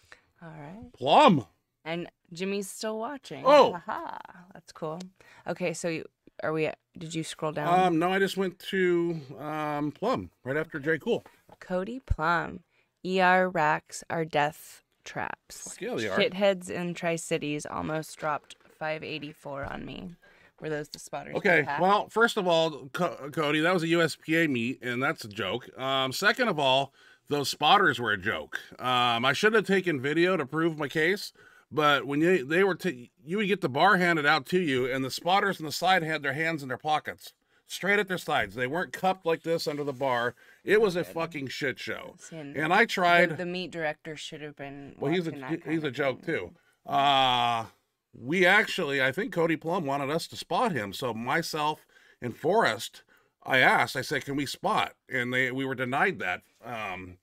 All right. Plum. And Jimmy's still watching. Oh. Haha. That's cool. Okay, so you are we did you scroll down? Um, no, I just went to um, Plum right after J. Cool. Cody Plum. ER racks are death traps. Yeah, they are. Shitheads in Tri Cities almost dropped 584 on me. Were those the spotters? Okay, well, first of all, Co- Cody, that was a USPA meet, and that's a joke. Um, second of all, those spotters were a joke. Um, I should have taken video to prove my case, but when you they were, t- you would get the bar handed out to you, and the spotters on the side had their hands in their pockets. straight at their sides. They weren't cupped like this under the bar. It was a fucking shit show. And I tried. the, the meet director should have been. Well, he's a watching that he- kind he's a joke thing. too. Uh we actually, I think Cody Plum wanted us to spot him. So myself and Forrest, I asked, I said, "Can we spot?" And they we were denied that. Um,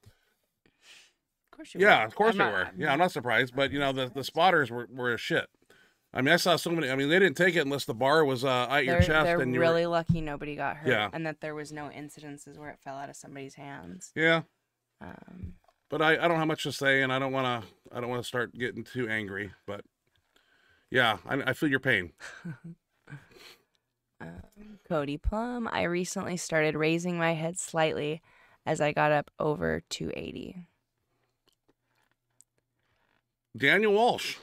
Of course you yeah, were. of course I'm they not- were. Yeah, I'm not surprised. But you know, the the spotters were were a shit. I mean, I saw so many. I mean, they didn't take it unless the bar was uh, at your They're, chest they're and you were- really lucky nobody got hurt, Yeah. and that there was no incidences where it fell out of somebody's hands. yeah. Um, But I, I don't have much to say, and I don't want to I don't want to start getting too angry. But yeah, I, I feel your pain. um, Cody Plum, I recently started raising my head slightly as I got up over 280. Daniel Walsh.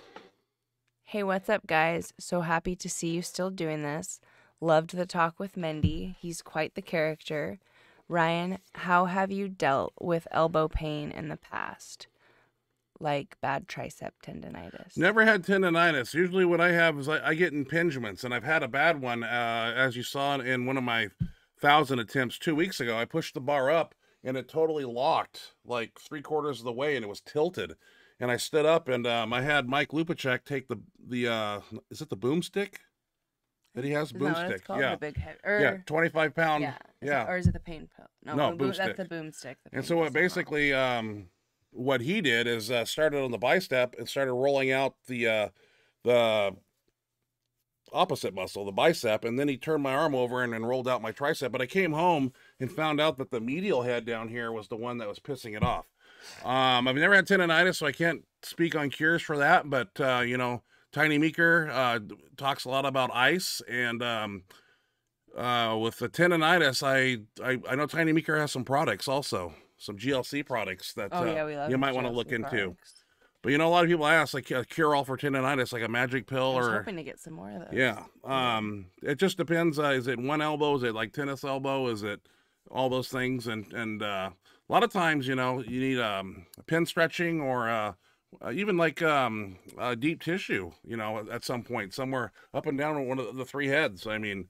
Hey, what's up, guys? So happy to see you still doing this. Loved the talk with Mendy. He's quite the character. Ryan, how have you dealt with elbow pain in the past? Like bad tricep tendonitis. Never had tendonitis. Usually, what I have is I, I get impingements, and I've had a bad one. Uh, as you saw in one of my thousand attempts two weeks ago, I pushed the bar up, and it totally locked like three quarters of the way, and it was tilted. And I stood up, and um, I had Mike Lupacek take the the uh, is it the boomstick that he has? Isn't that what it's Boomstick, yeah, The big head. Or, yeah, twenty five pound, yeah. Yeah. It, or is it the pain pill? No, No, the boom, boomstick. that's the boomstick. And so what pill's the wrong- basically um what he did is uh, started on the bicep and started rolling out the uh the opposite muscle, the bicep, and then he turned my arm over and, and rolled out my tricep. But I came home and found out that the medial head down here was the one that was pissing it off. Um, I've never had tendonitis, so I can't speak on cures for that. But uh, you know, Tiny Meeker uh, talks a lot about ice, and um, uh, with the tendonitis, I, I I know Tiny Meeker has some products also, some GLC products that Oh uh, yeah, you might want to look into. products. But you know, a lot of people ask like a cure all for tendonitis, like a magic pill I was or hoping to get some more of those. yeah. Um, it just depends. Uh, is it one elbow? Is it like tennis elbow? Is it all those things? And and uh, a lot of times, you know, you need um, pin stretching or uh, uh, even like um, uh, deep tissue. You know, at some point, somewhere up and down on one of the three heads. I mean,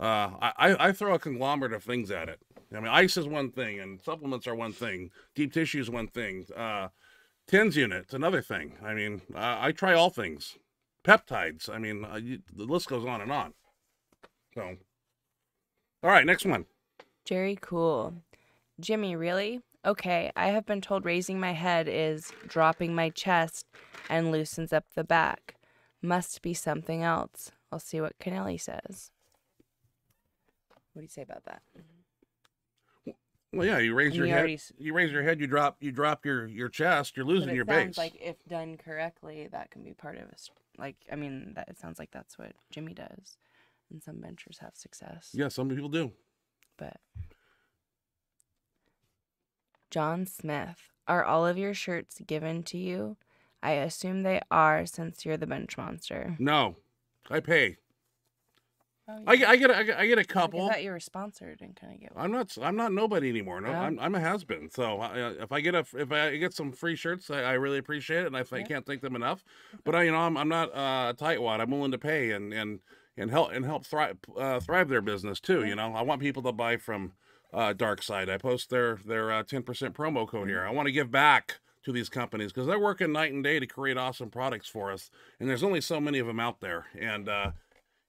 uh, I I throw a conglomerate of things at it. I mean, ice is one thing, and supplements are one thing. Deep tissue is one thing. Uh, tens units another thing. I mean, I, I try all things peptides. I mean, uh, you, the list goes on and on. So, all right, next one. Jerry Cool. Jimmy, really? Okay, I have been told raising my head is dropping my chest and loosens up the back. Must be something else. I'll see what Kennelly says. What do you say about that? Well, yeah, you raise And your you head. already You raise your head. You drop. You drop your your chest. You're losing it your sounds base. like if done correctly, that can be part of a like. I mean, that it sounds like that's what Jimmy does, and some ventures have success. yeah, some people do. but John Smith, are all of your shirts given to you? I assume they are since you're the bench monster. No, I pay. Oh, I, get- I get a, I get I get a I couple. thought you were sponsored and kind of get one. I'm not I'm not nobody anymore. No. I'm I'm a has been. So uh, if I get a if I get some free shirts, I, I really appreciate it, and I, I can't thank them enough. But I you know I'm I'm not uh, a tightwad. I'm willing to pay and and and help and help thrive uh, thrive their business too. Yeah. You know I want people to buy from uh, Dark Side. I post their their uh, 10% promo code here. I want to give back to these companies because they're working night and day to create awesome products for us, and there's only so many of them out there. And uh,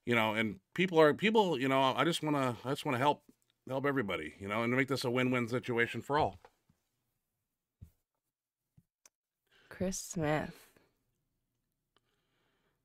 you know, and people are people. You know, I just want to I just want to help help everybody. You know, and to make this a win-win situation for all. Chris Smith.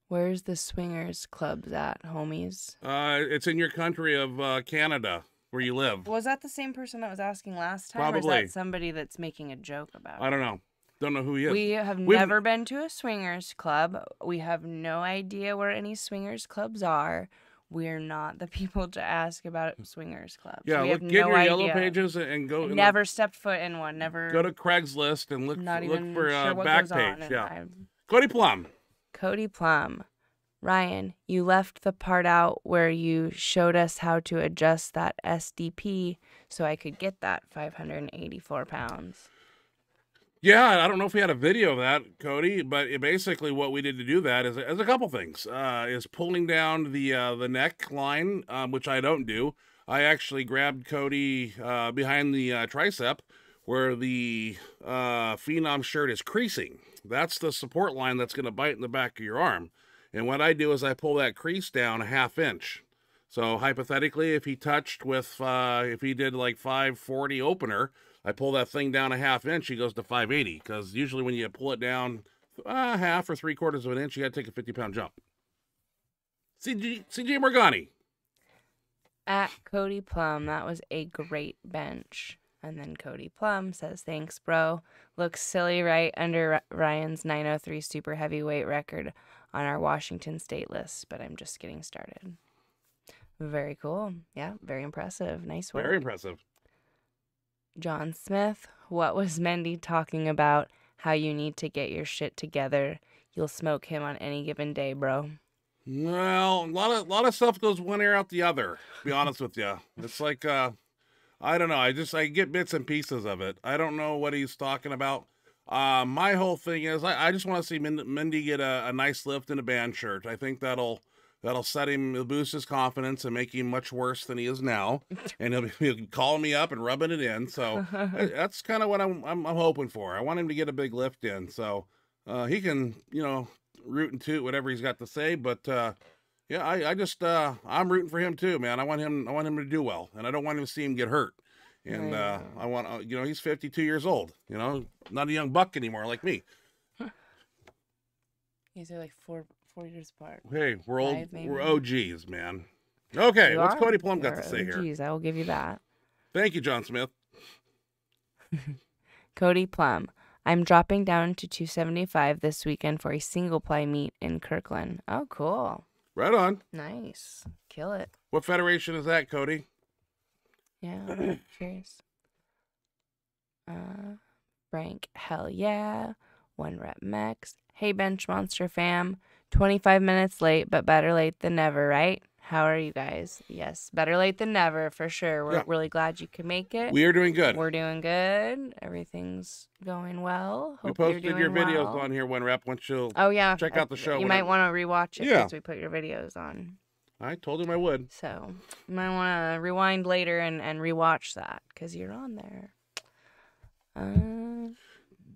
Where's the swingers clubs at, homies? Uh, it's in your country of uh, Canada where you live. Was that the same person that was asking last time, or Probably. is that somebody that's making a joke about? it? I don't know. Don't know who he is. We have We've- never been to a swingers club. We have no idea where any swingers clubs are. We're not the people to ask about swingers clubs. yeah, we look, have get no your idea. yellow pages and go. and Never stepped foot in one. Never. go to Craigslist and look not look even for sure uh, what back page. Yeah, Cody Plum. Cody Plum. Ryan, you left the part out where you showed us how to adjust that SDP so I could get that 584 pounds. Yeah, I don't know if we had a video of that, Cody, but it basically what we did to do that is, is a couple things. Uh, is pulling down the uh, the neckline, um, which I don't do. I actually grabbed Cody uh, behind the uh, tricep where the uh, Phenom shirt is creasing. That's the support line that's going to bite in the back of your arm. And what I do is I pull that crease down a half inch. So hypothetically, if he touched with, uh, if he did like 540 opener, I pull that thing down a half inch, he goes to 580. Because usually when you pull it down uh, half or three quarters of an inch, you got to take a 50 pound jump. CG, CG Morgani. At Cody Plum, that was a great bench. And then Cody Plum says, Thanks, bro. Looks silly right under Ryan's 903 super heavyweight record on our Washington state list, but I'm just getting started. Very cool. Yeah, very impressive. Nice work. Very impressive. John Smith, what was Mendy talking about? How you need to get your shit together. You'll smoke him on any given day, bro. Well, a lot of a lot of stuff goes one ear out the other. To be honest with you, it's like uh, I don't know. I just I get bits and pieces of it. I don't know what he's talking about. Uh, my whole thing is I, I just want to see Mendy get a, a, nice lift in a band shirt. I think that'll that'll set him, boost his confidence and make him much worse than he is now. and he'll be he'll calling me up and rubbing it in. So that's kind of what I'm, I'm, I'm hoping for. I want him to get a big lift in. So uh, he can you know root and toot whatever he's got to say, but. Uh, yeah, I, I just uh, I'm rooting for him too, man. I want him I want him to do well, and I don't want him to see him get hurt. And uh, I want uh, you know he's 52 years old. You know, not a young buck anymore like me. These are like four four years apart. Hey, we're old. Five, we're OGs, man. Okay, you what's are? Cody Plum got to say OGs, here? I will give you that. Thank you, John Smith. Cody Plum. I'm dropping down to 275 this weekend for a single ply meet in Kirkland. Oh, cool. Right on. Nice. Kill it. What federation is that, Cody? Yeah, I'm. Uh, Frank, hell yeah. One rep max. Hey, Bench Monster fam. 25 minutes late, but better late than never, right? How are you guys? Yes, better late than never for sure. We're yeah. really glad you could make it. We are doing good. We're doing good. Everything's going well. Hope you posted your videos well. on here one rep once you Oh yeah. Check out the show. You might want to rewatch it yeah. we put your videos on. I told him I would. So you might want to rewind later and, and rewatch that because you're on there. Uh,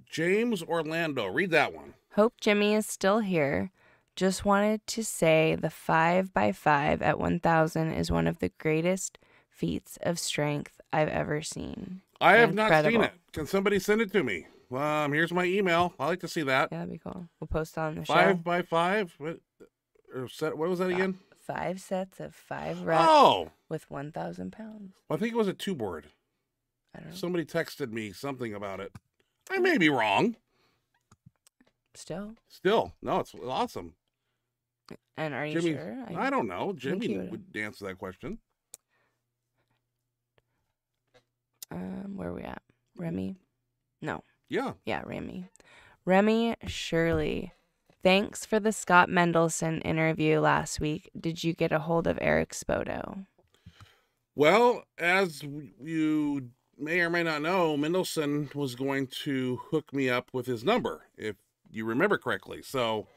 James Orlando, read that one. Hope Jimmy is still here. Just wanted to say the 5 by 5 at 1000 is one of the greatest feats of strength I've ever seen. I have Incredible. not seen it. Can somebody send it to me? Um, here's my email. I like to see that. Yeah, that'd be cool. We'll post on the five show. Five by five. What? Or set, what was that again? Five sets of five reps. Oh, with one thousand pounds. Well, I think it was a two board. I don't know. Somebody texted me something about it. I may be wrong. Still. Still, no, it's awesome. And are you Jimmy, sure? I, I don't know. Jimmy would, would answer that question. Um, where are we at? Remy? No. Yeah. Yeah, Remy. Remy Shirley. Thanks for the Scott Mendelson interview last week. Did you get a hold of Eric Spoto? Well, as you may or may not know, Mendelson was going to hook me up with his number, if you remember correctly. So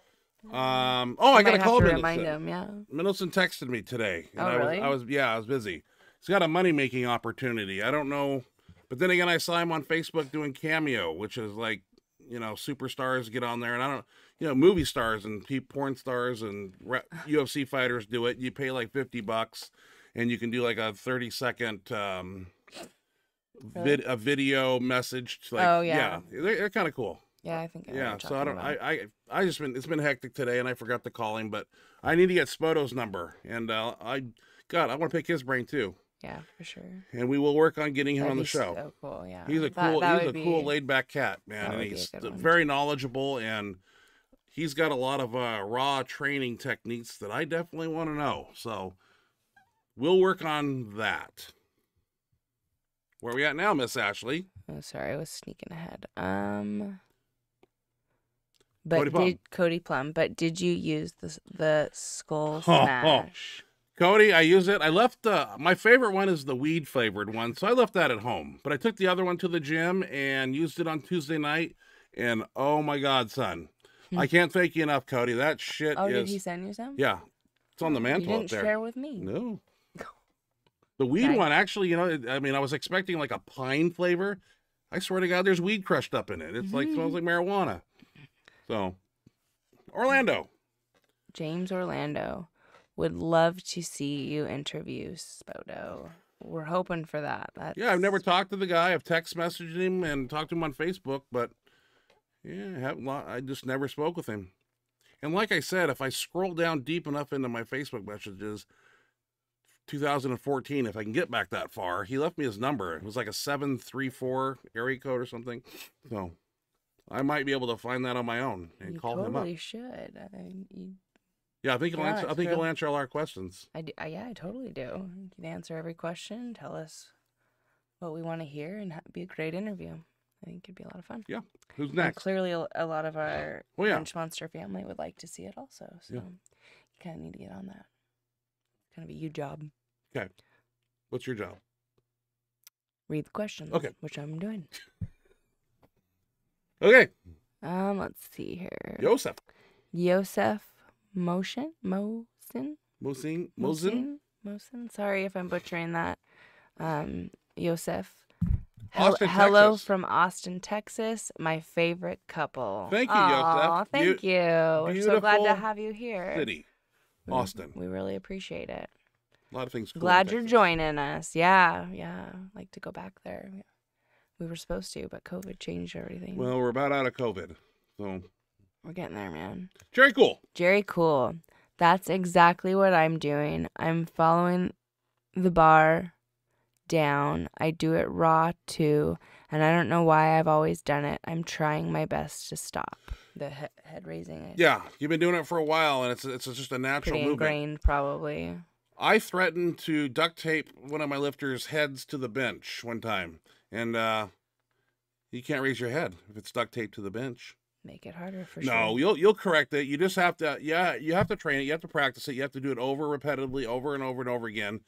um, oh, I, I got a call to Remind him, yeah. Mendelson texted me today. And oh, I really? Was, I was, yeah, I was busy. He's got a money making opportunity. I don't know, but then again, I saw him on Facebook doing Cameo, which is like, you know, superstars get on there, and I don't, you know, movie stars and porn stars and UFC fighters do it. You pay like fifty bucks, and you can do like a thirty second um, really? vid- a video message. Like, oh yeah, yeah, they're, they're kind of cool. Yeah, I think. I yeah, so I don't. I, I I just been it's been hectic today, and I forgot to call him, but I need to get Spoto's number, and uh, I God, I want to pick his brain too. Yeah, for sure. And we will work on getting him That'd on the show. So cool, yeah. He's a cool, that he's a be, cool, laid back cat, man, and he's very knowledgeable, and he's got a lot of uh, raw training techniques that I definitely want to know. So we'll work on that. Where are we at now, Miss Ashley? Oh, sorry, I was sneaking ahead. Um. But Cody did Plum. Cody Plum? But did you use the the skull smash? Cody, I use it. I left uh, my favorite one is the weed flavored one, so I left that at home. But I took the other one to the gym and used it on Tuesday night, and oh my god, son. I hmm. can't thank you enough, Cody. That shit oh, is. did he send you some? Yeah, it's on the mantle you didn't there. share with me. No. The weed Okay. one, actually, you know, I mean, I was expecting like a pine flavor. I swear to God, there's weed crushed up in it. It's like smells like mm-hmm. marijuana. So, Orlando. James Orlando would love to see you interview Spoto. We're hoping for that. That's, Yeah, I've never talked to the guy. I've text messaged him and talked to him on Facebook, but yeah, I, haven't, I just never spoke with him. And like I said, if I scroll down deep enough into my Facebook messages, 2014, if I can get back that far, he left me his number. It was like a 734 area code or something. So I might be able to find that on my own and You call him up. totally should. I, you, Yeah, I think he'll answer. I think he'll answer all our questions. I do, I, yeah, I totally do. You can answer every question, tell us what we want to hear, and be a great interview. I think it'd be a lot of fun. Yeah. Who's And next? clearly, a, lot of our Oh yeah, Bench Monster family would like to see it also. So Yeah. you kind of need to get on that. Kind of a you job. Okay. What's your job? Read the questions. Okay. Which I'm doing. Okay, Um, let's see here. Yosef, Yosef Motion Mosin Mosin, Mosin, Mosin. Sorry if I'm butchering that. Um, Yosef. Austin, hello Texas. from Austin, Texas. My favorite couple. Thank you, Aw, Yosef. Thank you. We're so glad to beautiful have you here. City, We- Austin. We really appreciate it. A lot of things. cool in Glad you're Texas. joining us. Yeah, yeah. Like to go back there. We were supposed to, but COVID changed everything. Well, we're about out of COVID, so we're getting there, man. Jerry, cool. Jerry Cool. That's exactly what I'm doing. I'm following the bar down. I do it raw too, and I don't know why I've always done it. I'm trying my best to stop the he- head raising. Yeah, you've been doing it for a while, and it's it's just a natural pretty movement. ingrained, probably. I threatened to duct tape one of my lifters' heads to the bench one time, and uh, you can't raise your head if it's duct taped to the bench. Make it harder for no, sure. you'll you'll correct it. You just have to, yeah, you have to train it. You have to practice it. You have to do it over repetitively, over and over and over again.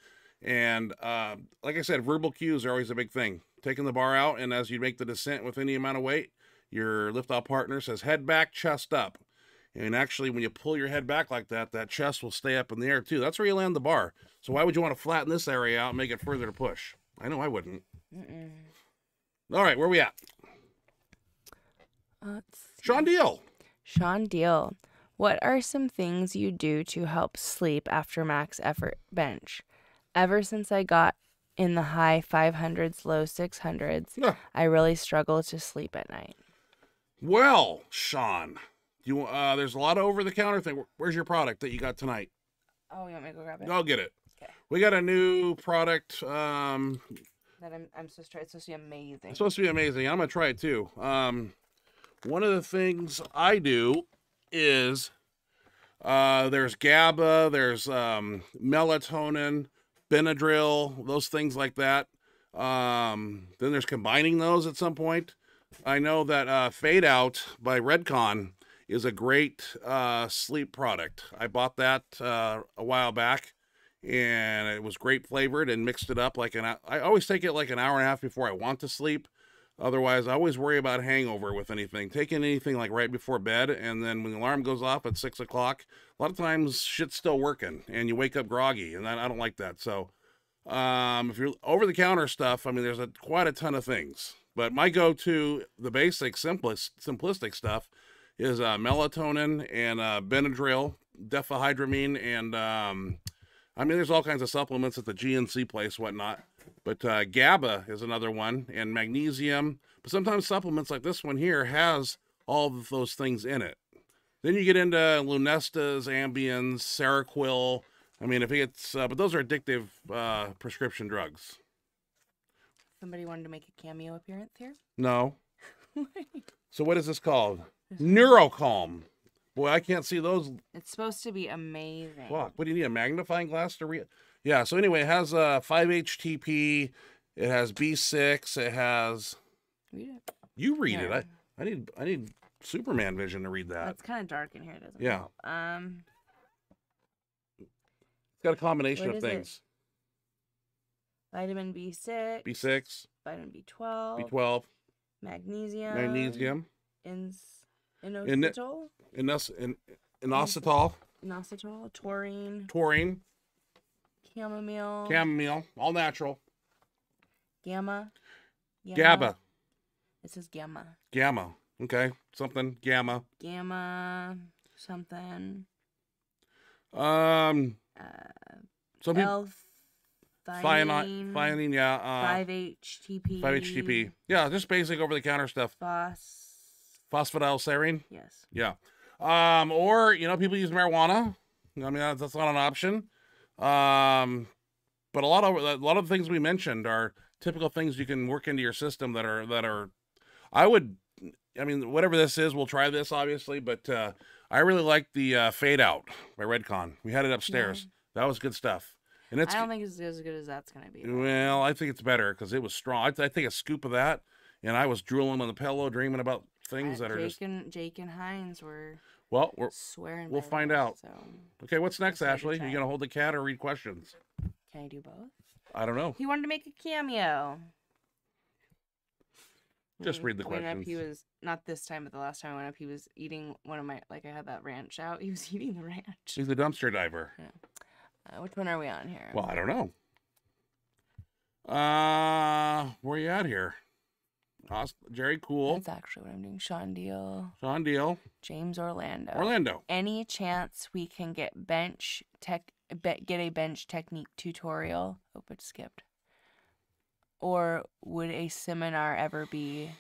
And uh, like I said, verbal cues are always a big thing. Taking the bar out, and as you make the descent with any amount of weight, your lift off partner says head back, chest up. And actually, when you pull your head back like that, that chest will stay up in the air too. That's where you land the bar. So why would you want to flatten this area out and make it further to push? I know I wouldn't. Mm-mm. All right, where are we at? Uh. Sean Deal. Sean Deal, what are some things you do to help sleep after max effort bench? Ever since I got in the high 500s, low 600s, Yeah. I really struggle to sleep at night. Well, Sean, you uh, there's a lot of over the counter thing. Where's your product that you got tonight? Oh, you want me to go grab it? I'll get it. Okay. We got a new product. Um, That I'm, I'm supposed to try. It's supposed to be amazing. it's supposed to be amazing. I'm gonna try it too. Um, one of the things I do is uh, there's GABA, there's um, melatonin, Benadryl, those things like that. Um, then there's combining those at some point. I know that uh, Fade Out by Redcon is a great uh, sleep product. I bought that uh, a while back, and it was grape flavored and mixed it up like an. I always take it like an hour and a half before I want to sleep. Otherwise, I always worry about hangover with anything. Taking anything like right before bed, and then when the alarm goes off at six o'clock, a lot of times shit's still working, and you wake up groggy, and I, I don't like that. So, um, if you're over the counter stuff, I mean, there's a quite a ton of things. But my go-to, the basic, simplest, simplistic stuff, is uh, melatonin and uh, Benadryl, diphenhydramine, and um, I mean, there's all kinds of supplements at the GNC place, whatnot. But uh, GABA is another one, and magnesium. But sometimes supplements like this one here has all of those things in it. Then you get into Lunestas, Ambiens, Seroquel. I mean, if it's, uh, but those are addictive uh, prescription drugs. Somebody wanted to make a cameo appearance here. No. So what is this called? Neurocalm. Boy, I can't see those. it's supposed to be amazing. Fuck. What do you need? A magnifying glass to read? Yeah. So anyway, it has uh, 5-HTP. It has B6. It has. Read it. You read it. I, I need. I need Superman vision to read that. It's kind of dark in here, doesn't Yeah. it? Yeah. Um, It's got a combination of is it? things. vitamin B6, B6, vitamin B12, B12, magnesium, magnesium, ins, In- inositol, inos, in, inositol, inositol, taurine, taurine, chamomile, chamomile, all natural. gamma, GABA, It says gamma, gamma. Okay, something gamma. gamma, something. Um, Uh, some people L Theanine, theanine, yeah. Uh, five HTP, five HTP. Yeah, just basic over the counter stuff. phos. Phosphatidylserine. Yes. Yeah. Um, or you know, people use marijuana. I mean, that's, that's not an option. Um, but a lot of a lot of the things we mentioned are typical things you can work into your system that are that are. I would, I mean, whatever this is, we'll try this obviously, but uh, I really like the uh, Fade Out by Redcon. We had it upstairs. That was good stuff, and it's I don't think it's as good as that's gonna be. though. well, I think it's better because it was strong. I, I think a scoop of that, and I was drooling on the pillow, dreaming about things Uh, that are Jake just and Jake and Hines were well. We're swearing. we'll find that, out. So okay. What's next, Ashley? You gonna hold the cat or read questions? can I do both? I don't know. He wanted to make a cameo. Just read the we went Up, he was not this time, but the last time I went up, he was eating one of my like I had that ranch out. He was eating the ranch. He's a dumpster diver. Uh, which one are we on here? Well, I don't know. Uh, where are you at here? Jerry Cool, That's actually what I'm doing. Sean Deal, Sean Deal, James Orlando. Orlando. Any chance we can get bench tech be, get a bench technique tutorial? Oh, but skipped. Or would a seminar ever be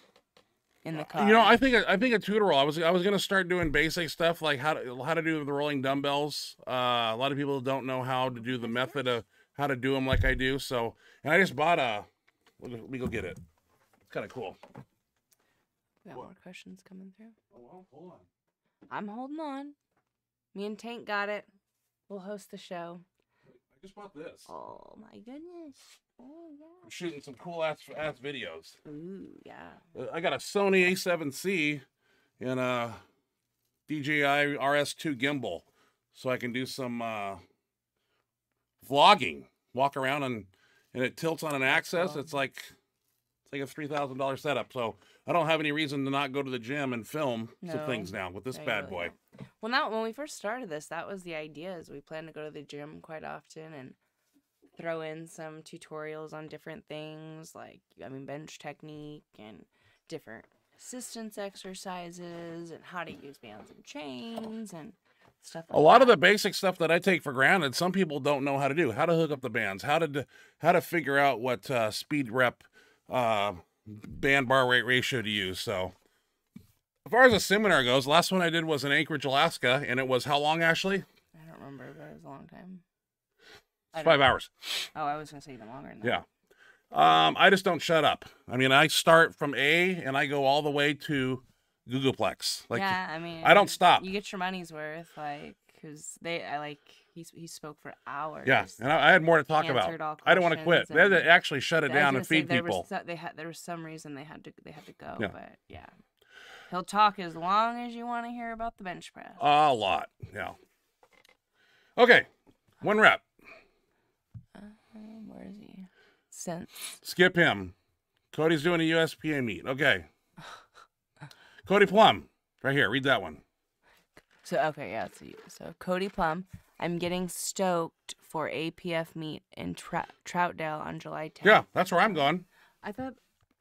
in the car? You know, I think I think a tutorial. I was I was gonna start doing basic stuff like how to how to do the rolling dumbbells. Uh, a lot of people don't know how to do the method of how to do them like I do. So, and I just bought a. Let me go get it. It's kind of cool. we got more questions coming through. Oh, well, hold on. I'm holding on. Me and Tank got it. We'll host the show. I just bought this. Oh my goodness. Oh I'm shooting some cool ass ass videos. yeah. Ooh yeah. Uh, I got a Sony A7C and a DJI RS2 gimbal, so I can do some uh, vlogging. Walk around and and it tilts on an axis. It's like it's like a three thousand dollar setup. So I don't have any reason to not go to the gym and film some things now with this No, bad really boy. don't. Well, now when we first started this, that was the idea. Is we plan to go to the gym quite often and throw in some tutorials on different things, like I mean bench technique and different assistance exercises and how to use bands and chains and stuff. Like A lot of the basic stuff that I take for granted, some people don't know how to do. How to hook up the bands, how to how to figure out what uh, speed rep uh, band bar rate ratio to use. So, as far as a seminar goes, last one I did was in Anchorage, Alaska, and it was how long, Ashley? I don't remember, but it was a long time. Five hours. Oh, I was gonna say even longer than that. Yeah. Um, I just don't shut up. I mean, I start from A and I go all the way to Googleplex. Like, yeah, I mean, I don't stop. You get your money's worth, like, because they, I like, he he spoke for hours. yeah, and I, I had more to talk about. I don't want to quit. They had to actually shut it down and feed there was people. so- they had there was some reason they had to they had to go, Yeah. but yeah, he'll talk as long as you want to hear about the bench press. A lot. Yeah. Okay. One rep. Um, where is he? Since Skip him. Cody's doing a USPA meet. Okay. Cody Plum. Right here. Read that one. so okay, yeah, it's you. So Cody Plum, I'm getting stoked for APF meet in Trou- Troutdale on July 10th. Yeah, that's where I'm going. I thought.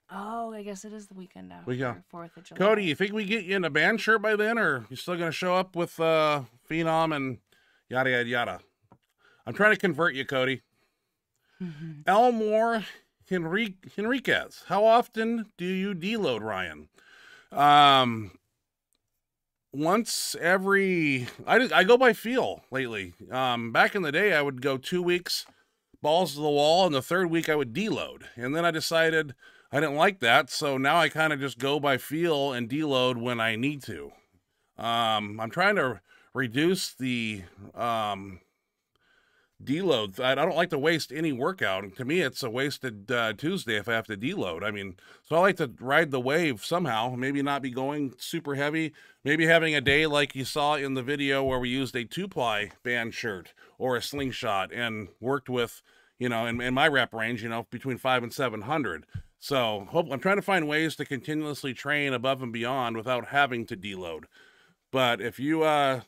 Oh, I guess it is the weekend after. We go. Fourth of July. Cody, you think we get you in a band shirt by then, or you still gonna show up with uh Phenom and yada yada yada? I'm trying to convert you, Cody. Elmore Henrique Henriquez. How often do you deload Ryan? Um once every I, I go by feel lately. Um back in the day I would go 2 weeks balls to the wall and the third week I would deload. And then I decided I didn't like that, so now I kind of just go by feel and deload when I need to. Um I'm trying to reduce the um deload. I don't like to waste any workout. To me, it's a wasted uh, Tuesday if I have to deload. I mean, so I like to ride the wave somehow. Maybe not be going super heavy. Maybe having a day like you saw in the video where we used a two ply band shirt or a slingshot and worked with, you know, in, in my rep range, you know, between five and seven hundred. So hope I'm trying to find ways to continuously train above and beyond without having to deload. But if you uh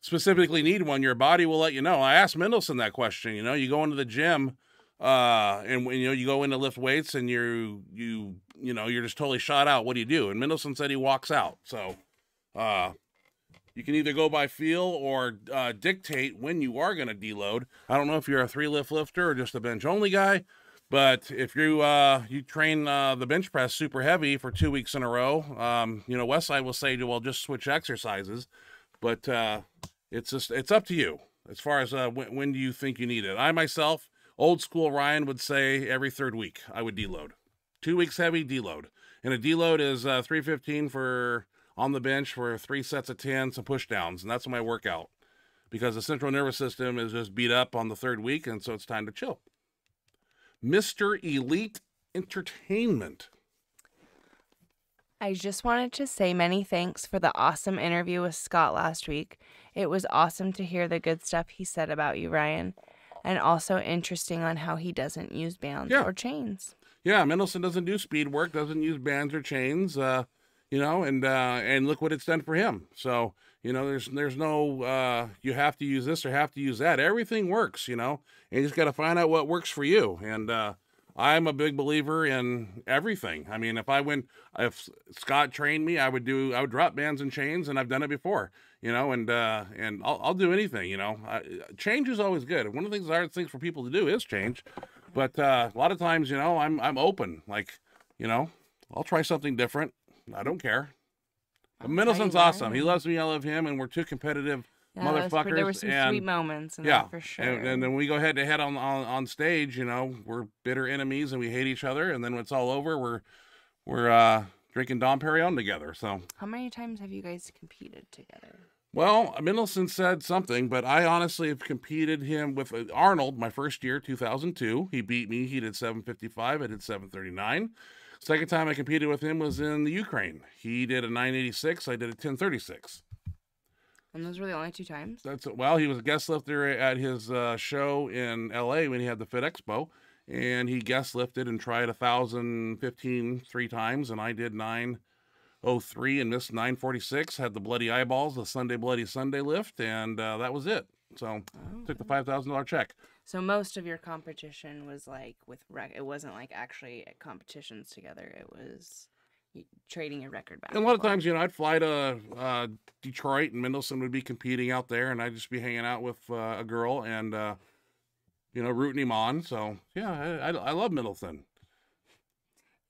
specifically need one, your body will let you know. I asked Mendelson that question. You know, you go into the gym, uh, and when you know you go in to lift weights, and you you you know you're just totally shot out. What do you do? And Mendelson said he walks out. So, uh, you can either go by feel or uh, dictate when you are going to deload. I don't know if you're a three lift lifter or just a bench only guy. But if you uh, you train uh, the bench press super heavy for two weeks in a row, um, you know Westside will say, to "Well, just switch exercises." But uh, it's just it's up to you as far as uh, when, when do you think you need it. I myself, old school Ryan would say every third week I would deload, two weeks heavy deload, and a deload is uh, three fifteen for on the bench for three sets of ten, some push downs, and that's my workout because the central nervous system is just beat up on the third week, and so it's time to chill. Mr. Elite Entertainment. I just wanted to say many thanks for the awesome interview with Scott last week. It was awesome to hear the good stuff he said about you, Ryan, and also interesting on how he doesn't use bands Yeah. or chains. Yeah, Mendelson doesn't do speed work, doesn't use bands or chains, uh, you know, and uh, and look what it's done for him. So you know, there's there's no uh, you have to use this or have to use that. Everything works, you know, and you just got to find out what works for you. And uh, I'm a big believer in everything. I mean, if I went, if Scott trained me, I would do, I would drop bands and chains, and I've done it before, you know, and uh, and I'll, I'll do anything, you know. I, change is always good. One of the things hard things for people to do is change, but uh, a lot of times, you know, I'm I'm open, like, you know, I'll try something different. I don't care. But I'll tell you Mendelson's awesome. He loves me. I love him, and we're two competitive Yeah, that was there were some and- sweet moments yeah, for sure. and, and then we go head to head on, on on stage. You know, we're bitter enemies and we hate each other. And then when it's all over, we're we're uh, drinking Dom Perignon together. So, How many times have you guys competed together? well, Mendelson said something, but I honestly have competed him with uh, Arnold my first year, 2002. He beat me. He did 755. I did 739. Second time I competed with him was in the Ukraine. He did a 986. I did a 1036. And those were the only two times? That's well, he was a guest lifter at his uh, show in L.A. when he had the Fit Expo, and he guest lifted and tried a thousand fifteen three times, and I did nine oh three and missed nine forty six. Had the bloody eyeballs, the Sunday Bloody Sunday lift, and uh, that was it. So Oh, took the five thousand dollar check. So most of your competition was like with rec. It wasn't like actually at competitions together. It was trading your record back. And a lot of times, you know, I'd fly to uh, Detroit, and Mendelson would be competing out there, and I'd just be hanging out with uh, a girl and, uh, you know, rooting him on. So yeah, I, I, I love Mendelson.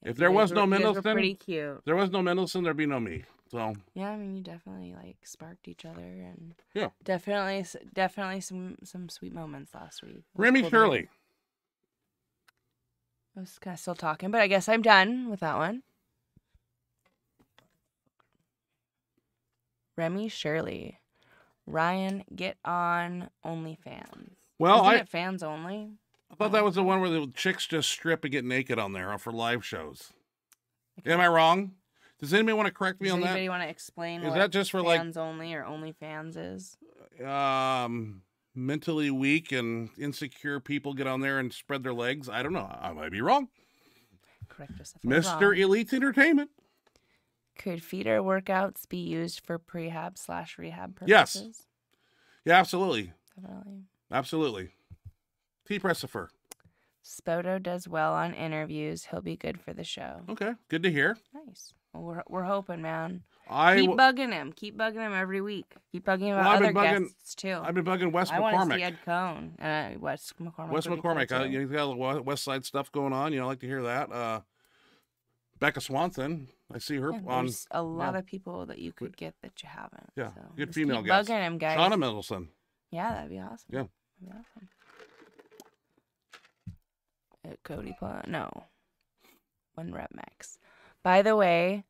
If there was no were- you guys were Mendelson- pretty cute. If there was no Mendelson, there'd be no me. So Yeah, I mean, you definitely like sparked each other, and Yeah. definitely, definitely some some sweet moments last week. Remy cool. Shirley. I was kind of still talking, but I guess I'm done with that one. Remy Shirley, Ryan, get on OnlyFans. Well, Isn't I, it fans only? I thought that was the one where the chicks just strip and get naked on there for live shows. Am I wrong? Does anybody want to correct me Does on that? anybody want to explain Is what that just for like fans only or OnlyFans is? um mentally weak and insecure people get on there and spread their legs? I don't know. I might be wrong. Correct us if Mr. wrong. Elite Entertainment. Could feeder workouts be used for prehab slash rehab purposes? Yes. Yeah, absolutely. Definitely. Absolutely. T Pressifer. Spoto does well on interviews. He'll be good for the show. Okay. Good to hear. Nice. Well, we're, we're hoping, man. I Keep bugging him. Keep bugging him every week. Keep bugging him Well, about other bugging- guests too. I've been bugging Wes I want to see McCormick. Ed Coan. Uh, Wes McCormick. Wes be cool, McCormick. Uh, you know, he's got a little West Side stuff going on. You know, I like to hear that. Uh, Becca Swanson. I see her Yeah, on. there's a lot yeah. of people that you could get that you haven't. Yeah, so good female guests. bugging him, guys. Shauna Middleton. Yeah, that'd be awesome. Yeah. That'd be awesome. Uh, Cody Pla- no. One rep max. By the way,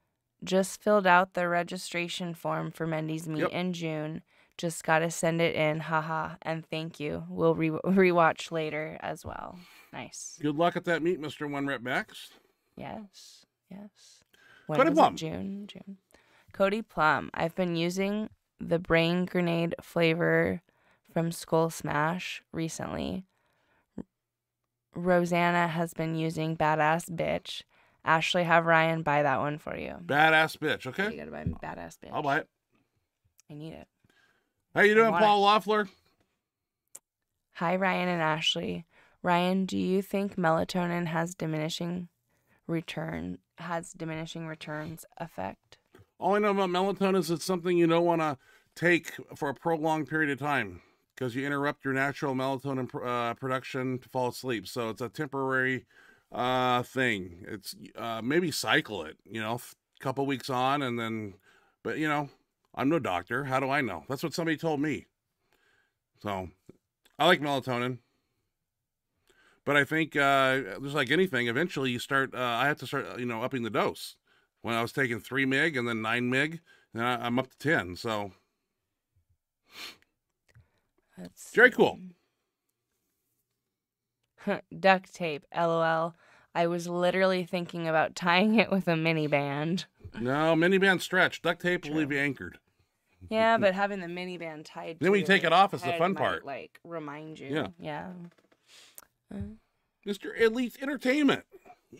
just filled out the registration form for Mendy's meet Yep. in June. Just gotta send it in, haha, and thank you. We'll re- rewatch later as well. Nice. Good luck at that meet, Mr. One Rep Max. Yes, yes. When Cody? Plum. June, June. Cody Plum. I've been using the brain grenade flavor from Skull Smash recently. Rosanna has been using Badass Bitch. Ashley, have Ryan buy that one for you. Badass bitch. Okay. You gotta buy me Badass Bitch. I'll buy it. I need it. How you doing, it. Paul Loeffler? Hi, Ryan and Ashley. Ryan, do you think melatonin has diminishing return has diminishing returns effect? All I know about melatonin is it's something you don't want to take for a prolonged period of time because you interrupt your natural melatonin uh, production to fall asleep. So it's a temporary uh, thing. It's uh, maybe cycle it, you know, a couple weeks on and then, but you know, I'm no doctor. How do I know? That's what somebody told me. So I like melatonin. But I think uh, just like anything, eventually you start. Uh, I have to start, you know, upping the dose. When I was taking three mig and then nine mig, and I, I'm up to ten. So That's Very cool. Duct tape, lol. I was literally thinking about tying it with a mini band. no mini band stretch duct tape will True. leave you anchored. Yeah, but having the mini band tied Then to when you take it off, it's the fun part. Like remind you. Yeah. Yeah. Mr. Elite Entertainment.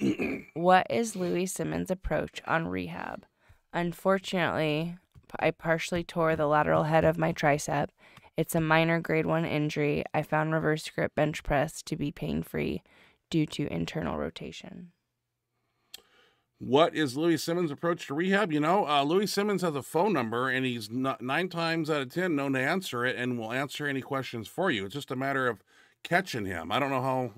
What is Louie Simmons' approach on rehab? Unfortunately, I partially tore the lateral head of my tricep. It's a minor grade 1 injury. I found reverse grip bench press to be pain free due to internal rotation. What is Louie Simmons' approach to rehab? You know, uh, Louie Simmons has a phone number, and he's not, nine times out of ten known to answer it, and will answer any questions for you. It's just a matter of catching him. I don't know how,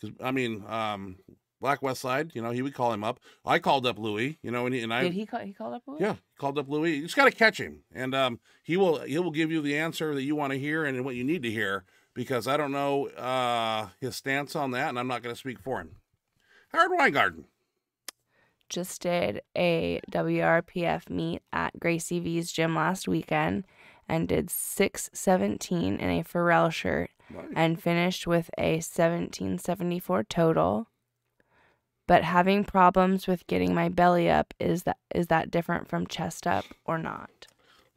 because I mean, um, Black West Side. You know, he would call him up. I called up Louie. You know, and, he, and I Did he call he called up Louie? Yeah, he called up Louie. You just got to catch him, and um, he will he will give you the answer that you want to hear and what you need to hear. Because I don't know uh, his stance on that, and I'm not going to speak for him. Howard Weingarten. just did a WRPF meet at Gracie V's gym last weekend and did 617 in a Pharrell shirt and finished with a 1774 total. But having problems with getting my belly up is that is that different from chest up or not?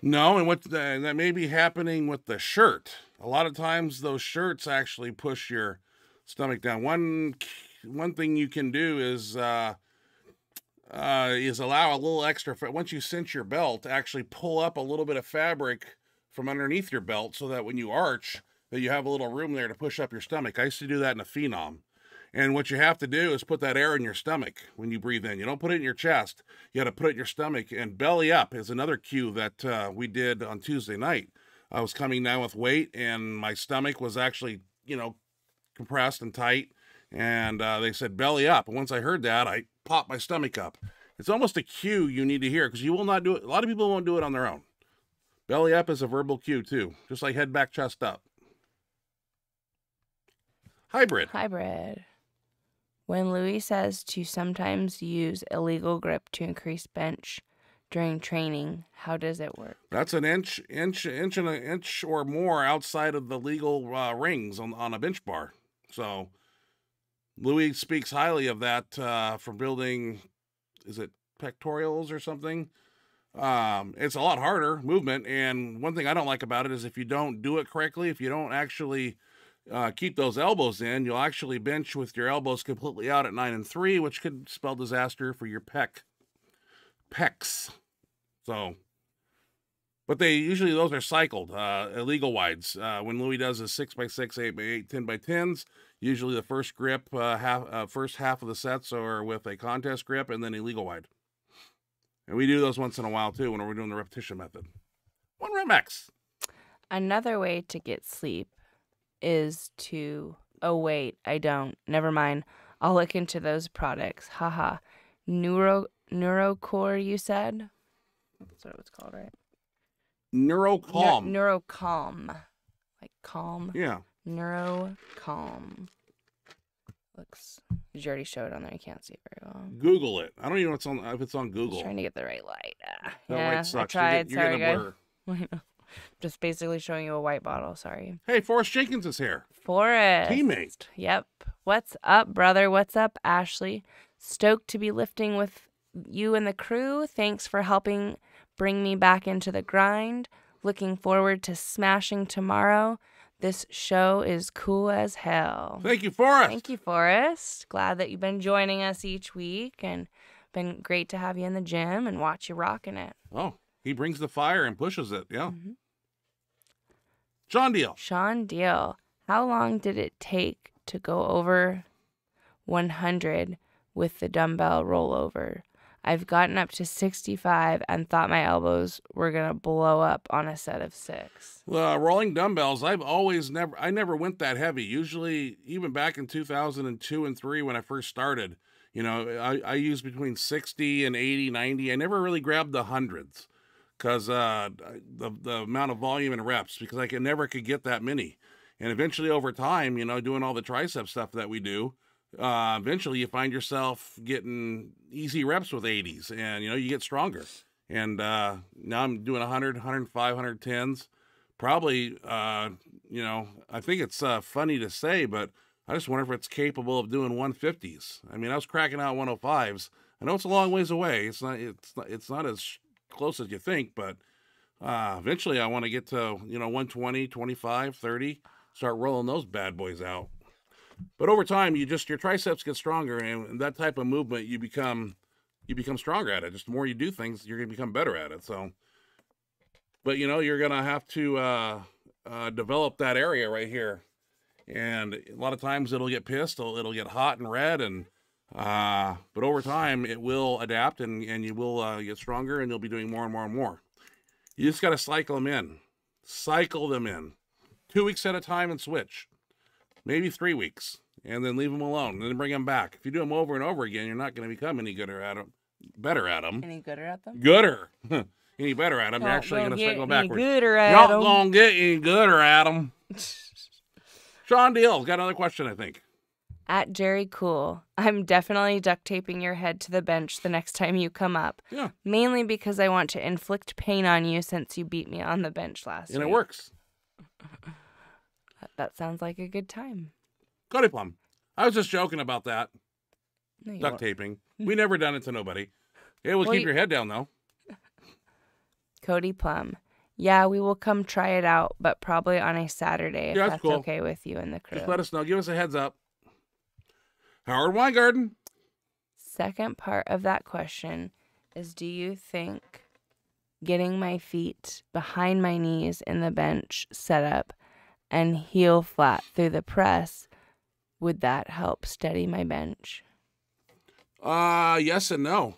No, and what the, that may be happening with the shirt. A lot of times, those shirts actually push your stomach down. One one thing you can do is uh, uh, is allow a little extra. Once you cinch your belt, actually pull up a little bit of fabric from underneath your belt, so that when you arch, that you have a little room there to push up your stomach. I used to do that in a phenom. And what you have to do is put that air in your stomach when you breathe in. You don't put it in your chest. You got to put it in your stomach. And belly up is another cue that uh, we did on Tuesday night. I was coming down with weight, and my stomach was actually, you know, compressed and tight. And uh, they said belly up. And once I heard that, I popped my stomach up. It's almost a cue you need to hear because you will not do it. A lot of people won't do it on their own. Belly up is a verbal cue too, just like head back, chest up. Hybrid. Hybrid. When Louie says to sometimes use illegal grip to increase bench during training, how does it work? That's an inch, inch, inch and an inch or more outside of the legal uh, rings on on a bench bar. So, Louie speaks highly of that uh, for building. Is it pectorials or something? Um, it's a lot harder movement, and one thing I don't like about it is if you don't do it correctly, if you don't actually uh, keep those elbows in, you'll actually bench with your elbows completely out at nine and three, which could spell disaster for your pec pecs. So, but they usually those are cycled, uh, illegal wides. Uh, when Louie does his six by six, eight by eight, 10 by tens, usually the first grip, uh, half, uh, first half of the sets are with a contest grip and then illegal wide. And we do those once in a while too when we're doing the repetition method. One rep max. Another way to get sleep is to oh wait, I don't. Never mind. I'll look into those products. Haha. Neuro Neurocore you said? That's what it was called, right? Neurocalm. Neu- Neurocalm. Like calm. yeah. Neurocalm. Looks did you already show it on there? You can't see it very well. Google it. I don't even know if it's on, if it's on Google. trying to get the right light. That yeah, light I sucks. You're tried. get- You're, Sorry, guys. blur. I know. Just basically showing you a white bottle. Sorry. Hey, Forrest Jenkins is here. Forrest. Teammate. Yep. What's up, brother? What's up, Ashley? Stoked to be lifting with you and the crew. Thanks for helping bring me back into the grind. Looking forward to smashing tomorrow. This show is cool as hell. Thank you, Forrest. Thank you, Forrest. Glad that you've been joining us each week and been great to have you in the gym and watch you rocking it. Oh, he brings the fire and pushes it. Yeah. Mhm. Sean Deal. Sean Deal, how long did it take to go over 100 with the dumbbell rollover? I've gotten up to 65 and thought my elbows were going to blow up on a set of six. Uh, rolling dumbbells, I've always never, I never went that heavy. Usually, even back in 2002 and 3 when I first started, you know, I, I used between 60 and 80, 90. I never really grabbed the hundreds because uh, the, the amount of volume and reps, because I could never could get that many. And eventually, over time, you know, doing all the tricep stuff that we do, uh, eventually you find yourself getting easy reps with 80s and, you know, you get stronger. And uh, now I'm doing 100, 105, 110s. Probably, uh, you know, I think it's uh, funny to say, but I just wonder if it's capable of doing 150s. I mean, I was cracking out 105s. I know it's a long ways away. It's not. It's not. It's not as close as you think, but uh, eventually I want to get to you know 120, 25, 30. Start rolling those bad boys out. But over time, you just your triceps get stronger, and that type of movement, you become you become stronger at it. Just the more you do things, you're gonna become better at it. So, but you know, you're gonna have to uh, uh, develop that area right here, and a lot of times it'll get pissed, it'll, it'll get hot and red, and uh, but over time it will adapt, and and you will uh, get stronger, and you'll be doing more and more and more. You just gotta cycle them in, cycle them in, two weeks at a time, and switch maybe three weeks, and then leave them alone, and then bring them back. If you do them over and over again, you're not going to become any gooder at them, better at them. Any gooder at them? Gooder, any better at them. You're actually going to cycle backwards. gooder at Y'all 'em. gonna get any gooder at them. Sean Deal's got another question, I think. At Jerry Cool, I'm definitely duct taping your head to the bench the next time you come up. Yeah, Mainly because I want to inflict pain on you since you beat me on the bench last and it works. That- That sounds like a good time. Cody Plum. I was just joking about that No, duct won't. taping. We never done it to nobody. It will Well, keep you- your head down though. Cody Plum. Yeah, we will come try it out, but probably on a Saturday if Yeah, that's that's cool. okay with you and the crew. Just let us know. Give us a heads up. Howard Weingarten. Second part of that question is do you think getting my feet behind my knees in the bench setup and heel flat through the press would that help steady my bench? Uh yes and no.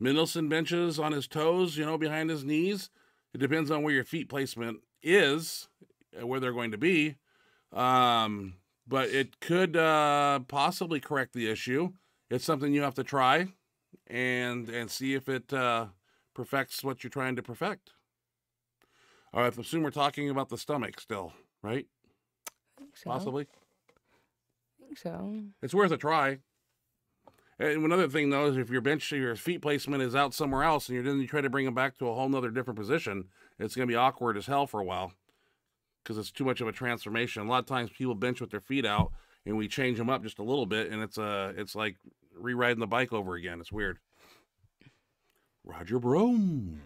Mendelson benches on his toes, you know, behind his knees. It depends on where your feet placement is, uh, where they're going to be. Um, but it could uh, possibly correct the issue. It's something you have to try and and see if it uh, perfects what you're trying to perfect. All right, I assume we're talking about the stomach still, right? So. Possibly. I think so. It's worth a try. And another thing though is if your bench, your feet placement is out somewhere else, and you're then you try to bring them back to a whole nother different position, it's going to be awkward as hell for a while because it's too much of a transformation. A lot of times people bench with their feet out, and we change them up just a little bit, and it's uh it's like re-riding the bike over again. It's weird. Roger Brome.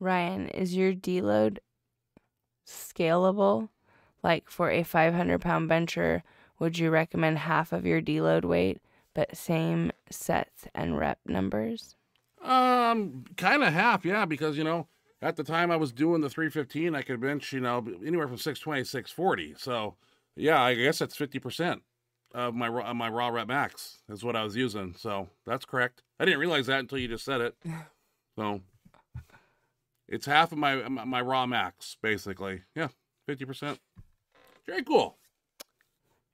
Ryan, is your deload scalable? Like for a 500 pound bencher, would you recommend half of your deload weight, but same sets and rep numbers? Um, kind of half, yeah, because you know, at the time I was doing the 315, I could bench, you know, anywhere from 620 640. So, yeah, I guess that's 50% of my raw- of my raw rep max is what I was using. So, that's correct. I didn't realize that until you just said it. So, it's half of my my my raw max basically. Yeah, 50%. Very cool.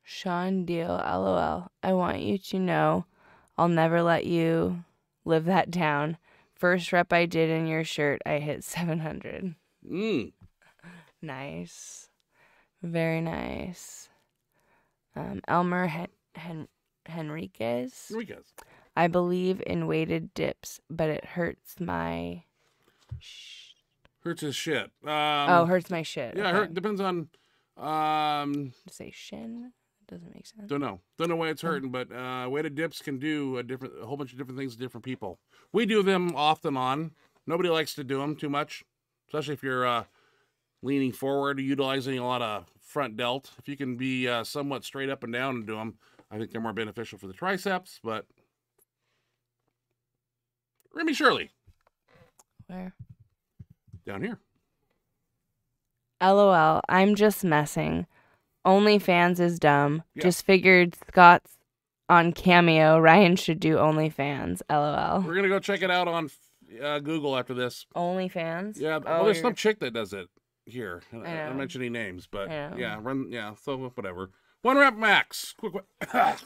Sean Deal, lol. I want you to know I'll never let you live that down. First rep I did in your shirt, I hit 700. Mm. Nice. Very nice. Um, Elmer Hen- Hen- Henriquez. Enriquez. I believe in weighted dips, but it hurts my. Sh- Hurts his shit. Um, oh, hurts my shit. Yeah, okay. hurt depends on um Say shin? Doesn't make sense. Don't know. Don't know why it's hurting, but uh, weighted dips can do a different, a whole bunch of different things to different people. We do them off and on. Nobody likes to do them too much, especially if you're uh, leaning forward, utilizing a lot of front delt. If you can be uh, somewhat straight up and down and do them, I think they're more beneficial for the triceps. But Remy Shirley Where? down here. LOL. I'm just messing. OnlyFans is dumb. Yeah. Just figured Scott's on Cameo. Ryan should do OnlyFans. LOL. We're gonna go check it out on uh, Google after this. OnlyFans? Yeah, Oh, well, there's you're- some chick that does it here. I, I I know. don't mention any names, but yeah, run. Yeah, so whatever. One rep max. Quick,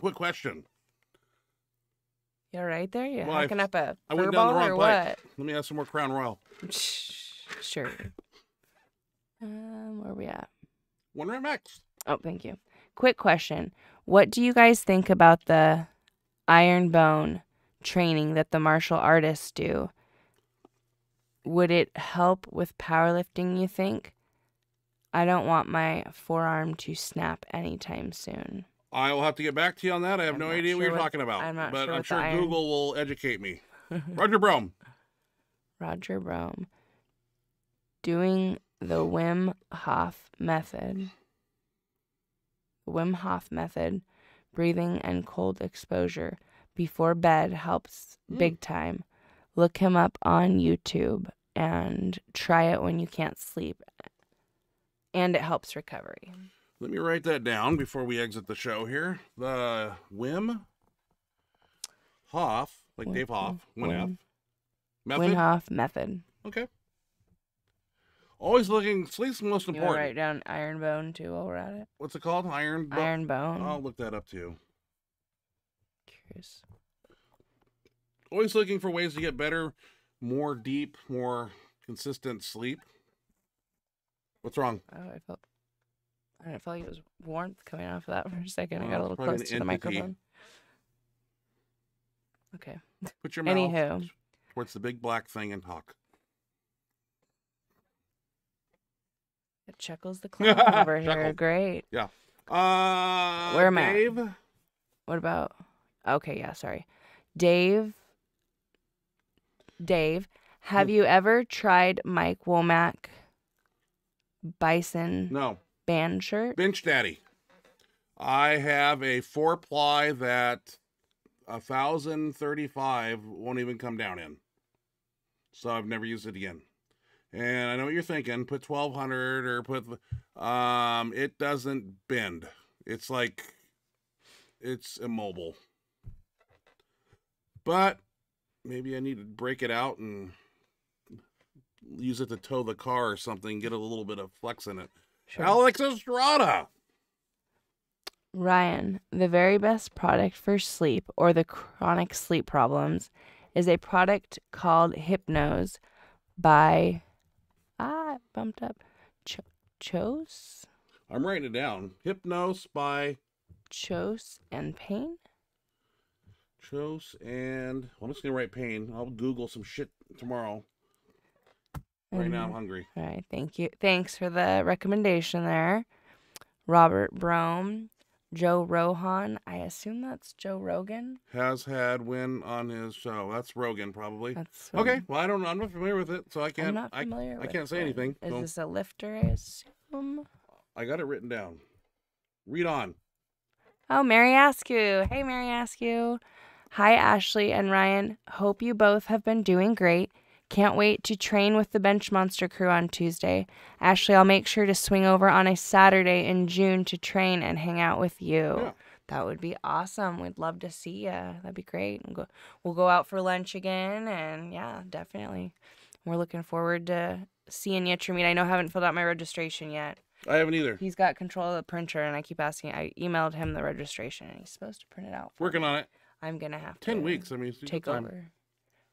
quick question. You all right there? You Well, I- up a I went down the wrong or pipe. what? Let me have some more Crown Royal. Sure. Um, where we at? One rep max. Oh, thank you. Quick question. What do you guys think about the iron bone training that the martial artists do? Would it help with powerlifting, you think? I don't want my forearm to snap anytime soon. I will have to get back to you on that. I have I'm no idea what sure you're what- talking about. I'm not but sure I'm sure Google will educate me. Roger Brome. Roger Brome. Doing the Wim Hof method. Wim Hof method, breathing and cold exposure before bed helps Mm. big time. Look him up on YouTube and try it when you can't sleep. And it helps recovery. Let me write that down before we exit the show here. The Wim Hof, like Wim- Dave Hoff, Win Wim- F. Method. Wim Hof method. Okay. Always looking. Sleep's the most You important. write down iron bone too while we're at it? What's it called? Iron. Bo- Iron bone. I'll look that up too. Curious. Always looking for ways to get better, more deep, more consistent sleep. What's wrong? Oh, I felt. I don't know, I felt like it was warmth coming off of that for a second. I got a little close to the microphone. Okay. Put your mouth Anywho, towards the big black thing and talk. Chuckles the clown over here. Great. Uh, Where am I? Dave? What about? Okay, yeah. Sorry, Dave. Dave, have Hmm. you ever tried Mike Womack Bison No. band shirt? Bench Daddy. I have a four ply that a thousand thirty five won't even come down in. So I've never used it again. And I know what you're thinking. Put twelve hundred or put um it doesn't bend. It's like it's immobile. But maybe I need to break it out and use it to tow the car or something, get a little bit of flex in it. Sure. Alex Estrada. Ryan, the very best product for sleep or the chronic sleep problems is a product called Hypnose by it bumped up Ch- Chose I'm writing it down. Hypnos by Chose and Pain. Chose and well, I'm just gonna write pain. I'll Google some shit tomorrow. Right now I'm Mhm. hungry. All right, thank you. Thanks for the recommendation there. Robert Brome, Joe Rohan. I assume that's Joe Rogan. Has had win on his show. That's Rogan probably. That's Okay. um, Well, I don't. Know. I'm not familiar with it, so I can't. I'm not I, familiar. I can't say anything, Is so- this a lifter? I assume. I got it written down. Read on. Oh, Mary Askew. Hey, Mary Askew. Hi, Ashley and Ryan. Hope you both have been doing great. Can't wait to train with the Bench Monster crew on Tuesday. Ashley, I'll make sure to swing over on a Saturday in June to train and hang out with you. Yeah. That would be awesome. We'd love to see you. That'd be great. We'll go, we'll go out for lunch again, and yeah, definitely. We're looking forward to seeing you meet. I know I haven't filled out my registration yet. I haven't either. He's got control of the printer, and I keep asking. I emailed him the registration, and he's supposed to print it out. Working me. on it. I'm gonna have to Ten weeks. I mean, take over.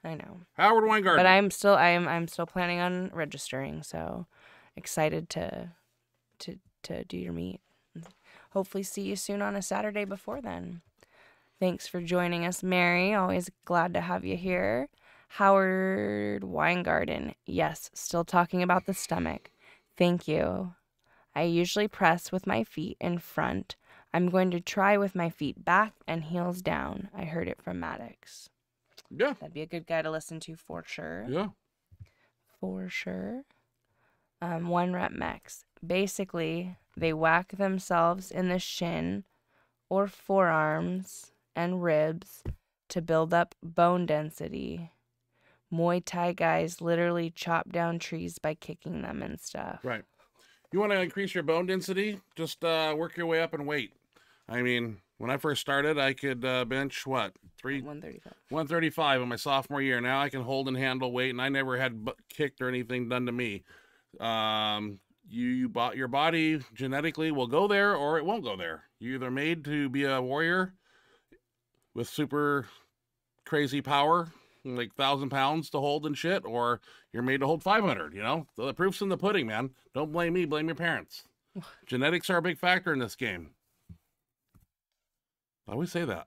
I know, Howard Weingarten. but I'm still I'm I'm still planning on registering. So excited to to to do your meet. Hopefully, see you soon on a Saturday before then. Thanks for joining us, Mary. Always glad to have you here. Howard Weingarten. Yes, still talking about the stomach. Thank you. I usually press with my feet in front. I'm going to try with my feet back and heels down. I heard it from Maddox. Yeah. That'd be a good guy to listen to for sure. Yeah. For sure. Um, one rep max. Basically, they whack themselves in the shin or forearms and ribs to build up bone density. Muay Thai guys literally chop down trees by kicking them and stuff. Right. You want to increase your bone density? Just uh, work your way up and weight. I mean, when I first started, I could uh, bench what three 135. 135 in my sophomore year. Now I can hold and handle weight, and I never had bu- kicked or anything done to me. Um, you, you bought your body genetically will go there or it won't go there. You're either made to be a warrior with super crazy power, like thousand pounds to hold and shit, or you're made to hold 500. You know, so the proof's in the pudding, man. Don't blame me, blame your parents. Genetics are a big factor in this game. I always say that.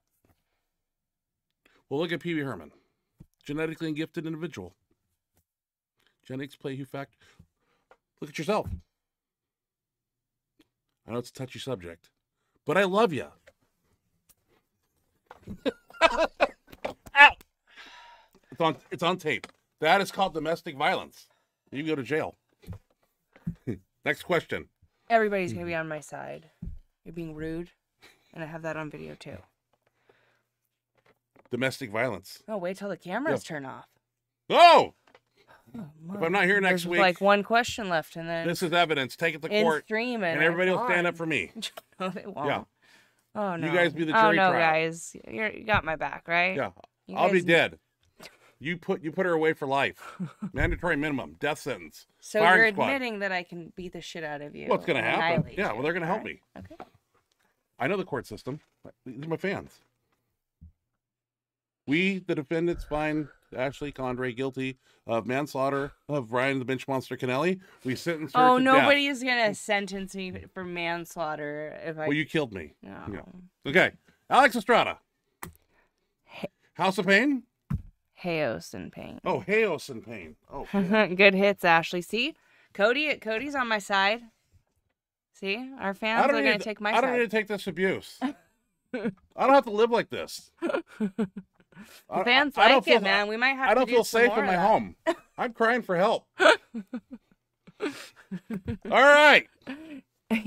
Well, look at Pee Wee Herman, genetically gifted individual. Genetics play a huge factor. Look at yourself. I know it's a touchy subject, but I love you. Ow! It's on. It's on tape. That is called domestic violence. You can go to jail. Next question. Everybody's gonna be on my side. You're being rude, and I have that on video too. Domestic violence. Oh, wait till the cameras turn off. Oh, Oh, if I'm not here next There's week, like one question left, and then this is evidence. Take it to in court, stream, and, and everybody will stand up for me. no, they won't. Yeah. Oh no. You guys be the oh, jury Oh no, trial. guys, You're, you got my back, right? Yeah, You I'll be guys- dead. You put you put her away for life. Mandatory minimum, death sentence. So Firing you're squad. admitting that I can beat the shit out of you. What's gonna and happen? annihilate Yeah, you. well, they're gonna help me. Okay. I know the court system. These are my fans. We, the defendants, find Ashley Condrey guilty of manslaughter of Brian the Bench Monster Kennelly. We sentence her Oh, to death. nobody's gonna sentence me for manslaughter if I. Well, you killed me. no. yeah. Okay, Alex Estrada. House of Pain. Chaos and pain. Oh, Haos and Pain. Oh. Good hits, Ashley. See, Cody. Cody's on my side. See, our fans are need. To, take my I don't side. need to take this abuse. I don't have to live like this. I- The fans I- I don't like feel- it, man. We might have I don't do feel safe in my home. I'm crying for help. All right.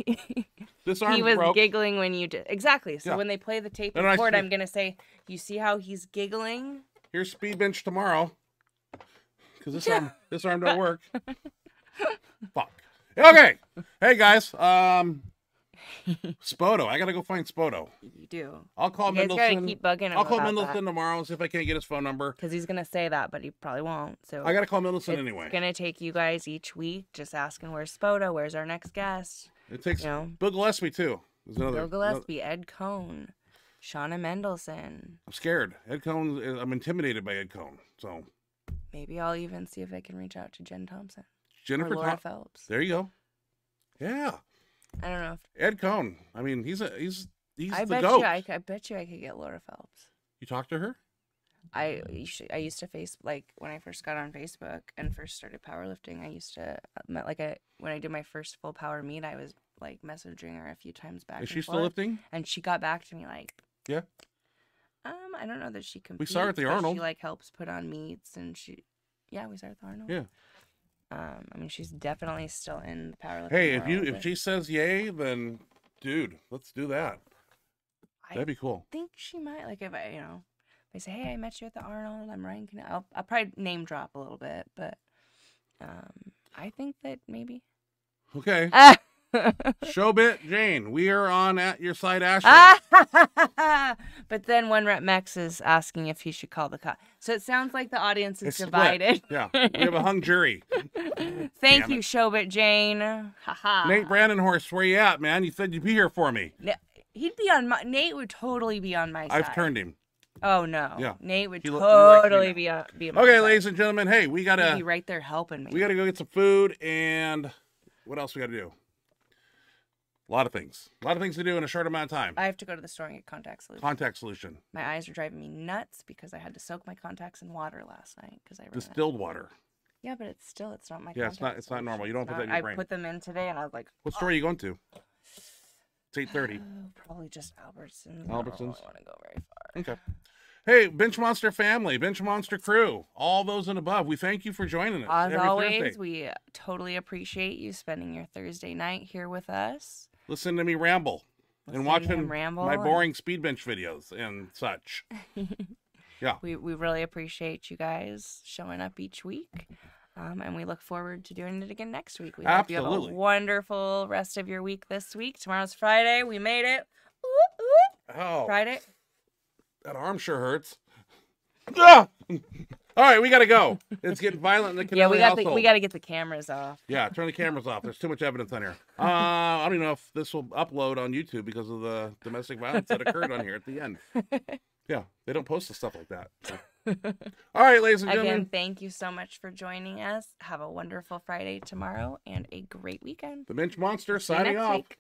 This arm he was broke. giggling when you did exactly. So Yeah. when they play the tape And in I'm gonna say, "You see how he's giggling?" Here's speed bench tomorrow. Because this arm, this arm don't work. Fuck. Okay. Hey guys. Um, Spoto. I gotta go find Spoto. You do. I'll call You guys gotta Mendelson. keep bugging him I'll call about Mendelson that. tomorrow and see if I can't get his phone number. Because he's gonna say that, but he probably won't. So I gotta call Mendelson anyway. it's gonna take you guys each week just asking where's Spoto, where's our next guest. It takes You know, Bill Gillespie too. There's another. Bill Gillespie, Ed Coan, Shauna Mendelson. I'm scared. Ed Coan. I'm intimidated by Ed Coan. So Maybe I'll even see if I can reach out to Jen Thompson Jennifer. Laura Phelps. there you go. Yeah, I don't know. If, Ed Coan. I mean, he's a he's he's I the bet goat. you. I, I bet you I could get Laura Phelps. You talked to her? I used to, I used to face like when I first got on Facebook and first started powerlifting. I used to uh, met like a when I did my first full power meet. I was like messaging her a few times back. Is and she still forth, lifting? And she got back to me like, Yeah. um, I don't know that she competes. saw her at the but Arnold. She like helps put on meets and she, yeah, we saw her at the Arnold. Yeah. Um, I mean, she's definitely still in the powerlifting. Hey, if you world, if but she says yay, then dude, let's do that. I That'd be cool. I think she might like if I, you know, if I say, hey, I met you at the Arnold. I'm Ryan. Can I'll, I'll probably name drop a little bit, but um, I think that maybe. Okay. Showbit Jane, we are on at your side, Ashley. But then one rep Max is asking if he should call the cop. So it sounds like the audience is It's split. divided. Yeah, we have a hung jury. Thank Damn you, it. Showbit Jane. Haha. Nate Brandenhorst, where you at, man? You said you'd be here for me. He'd be on my. Nate would totally be on my side. I've turned him. Oh no. Yeah. Nate would He lo- he likes me totally be on. Be on my Okay, side. ladies and gentlemen, hey, we He'd gotta be right there helping me. we gotta go get some food and what else we gotta do? A lot of things. A lot of things to do in a short amount of time. I have to go to the store and get contact solution. Contact solution. my eyes are driving me nuts because I had to soak my contacts in water last night because I ran out. Distilled water. Yeah, but it's still it's not my. Yeah, it's not- it's not normal. You don't It's put that in not- your I brain. put them in today and I was like, What store are you going to? It's eight thirty. oh, probably just Albertsons. I Albertsons? don't want to go very far. Okay. Hey, Bench Monster family, Bench Monster crew, all those and above. We thank you for joining us. As every always, Thursday. we totally appreciate you spending your Thursday night here with us. Listen to me ramble Listen and watching ramble my and- boring speed bench videos and such. Yeah. We we really appreciate you guys showing up each week. Um, and we look forward to doing it again next week. We hope you have Absolutely. a wonderful rest of your week this week. Tomorrow's Friday. We made it. Ooh, ooh. Oh, Friday. that arm sure hurts. Ah! All right, we gotta go. It's getting violent in the Yeah, we got the, we got to get the cameras off. Yeah, turn the cameras off. There's too much evidence on here. Uh, I don't even know if this will upload on YouTube because of the domestic violence that occurred on here at the end. Yeah, they don't post the stuff like that. so. All right, ladies and gentlemen. Again, thank you so much for joining us. Have a wonderful Friday tomorrow and a great weekend. The Bench Monster signing off. week.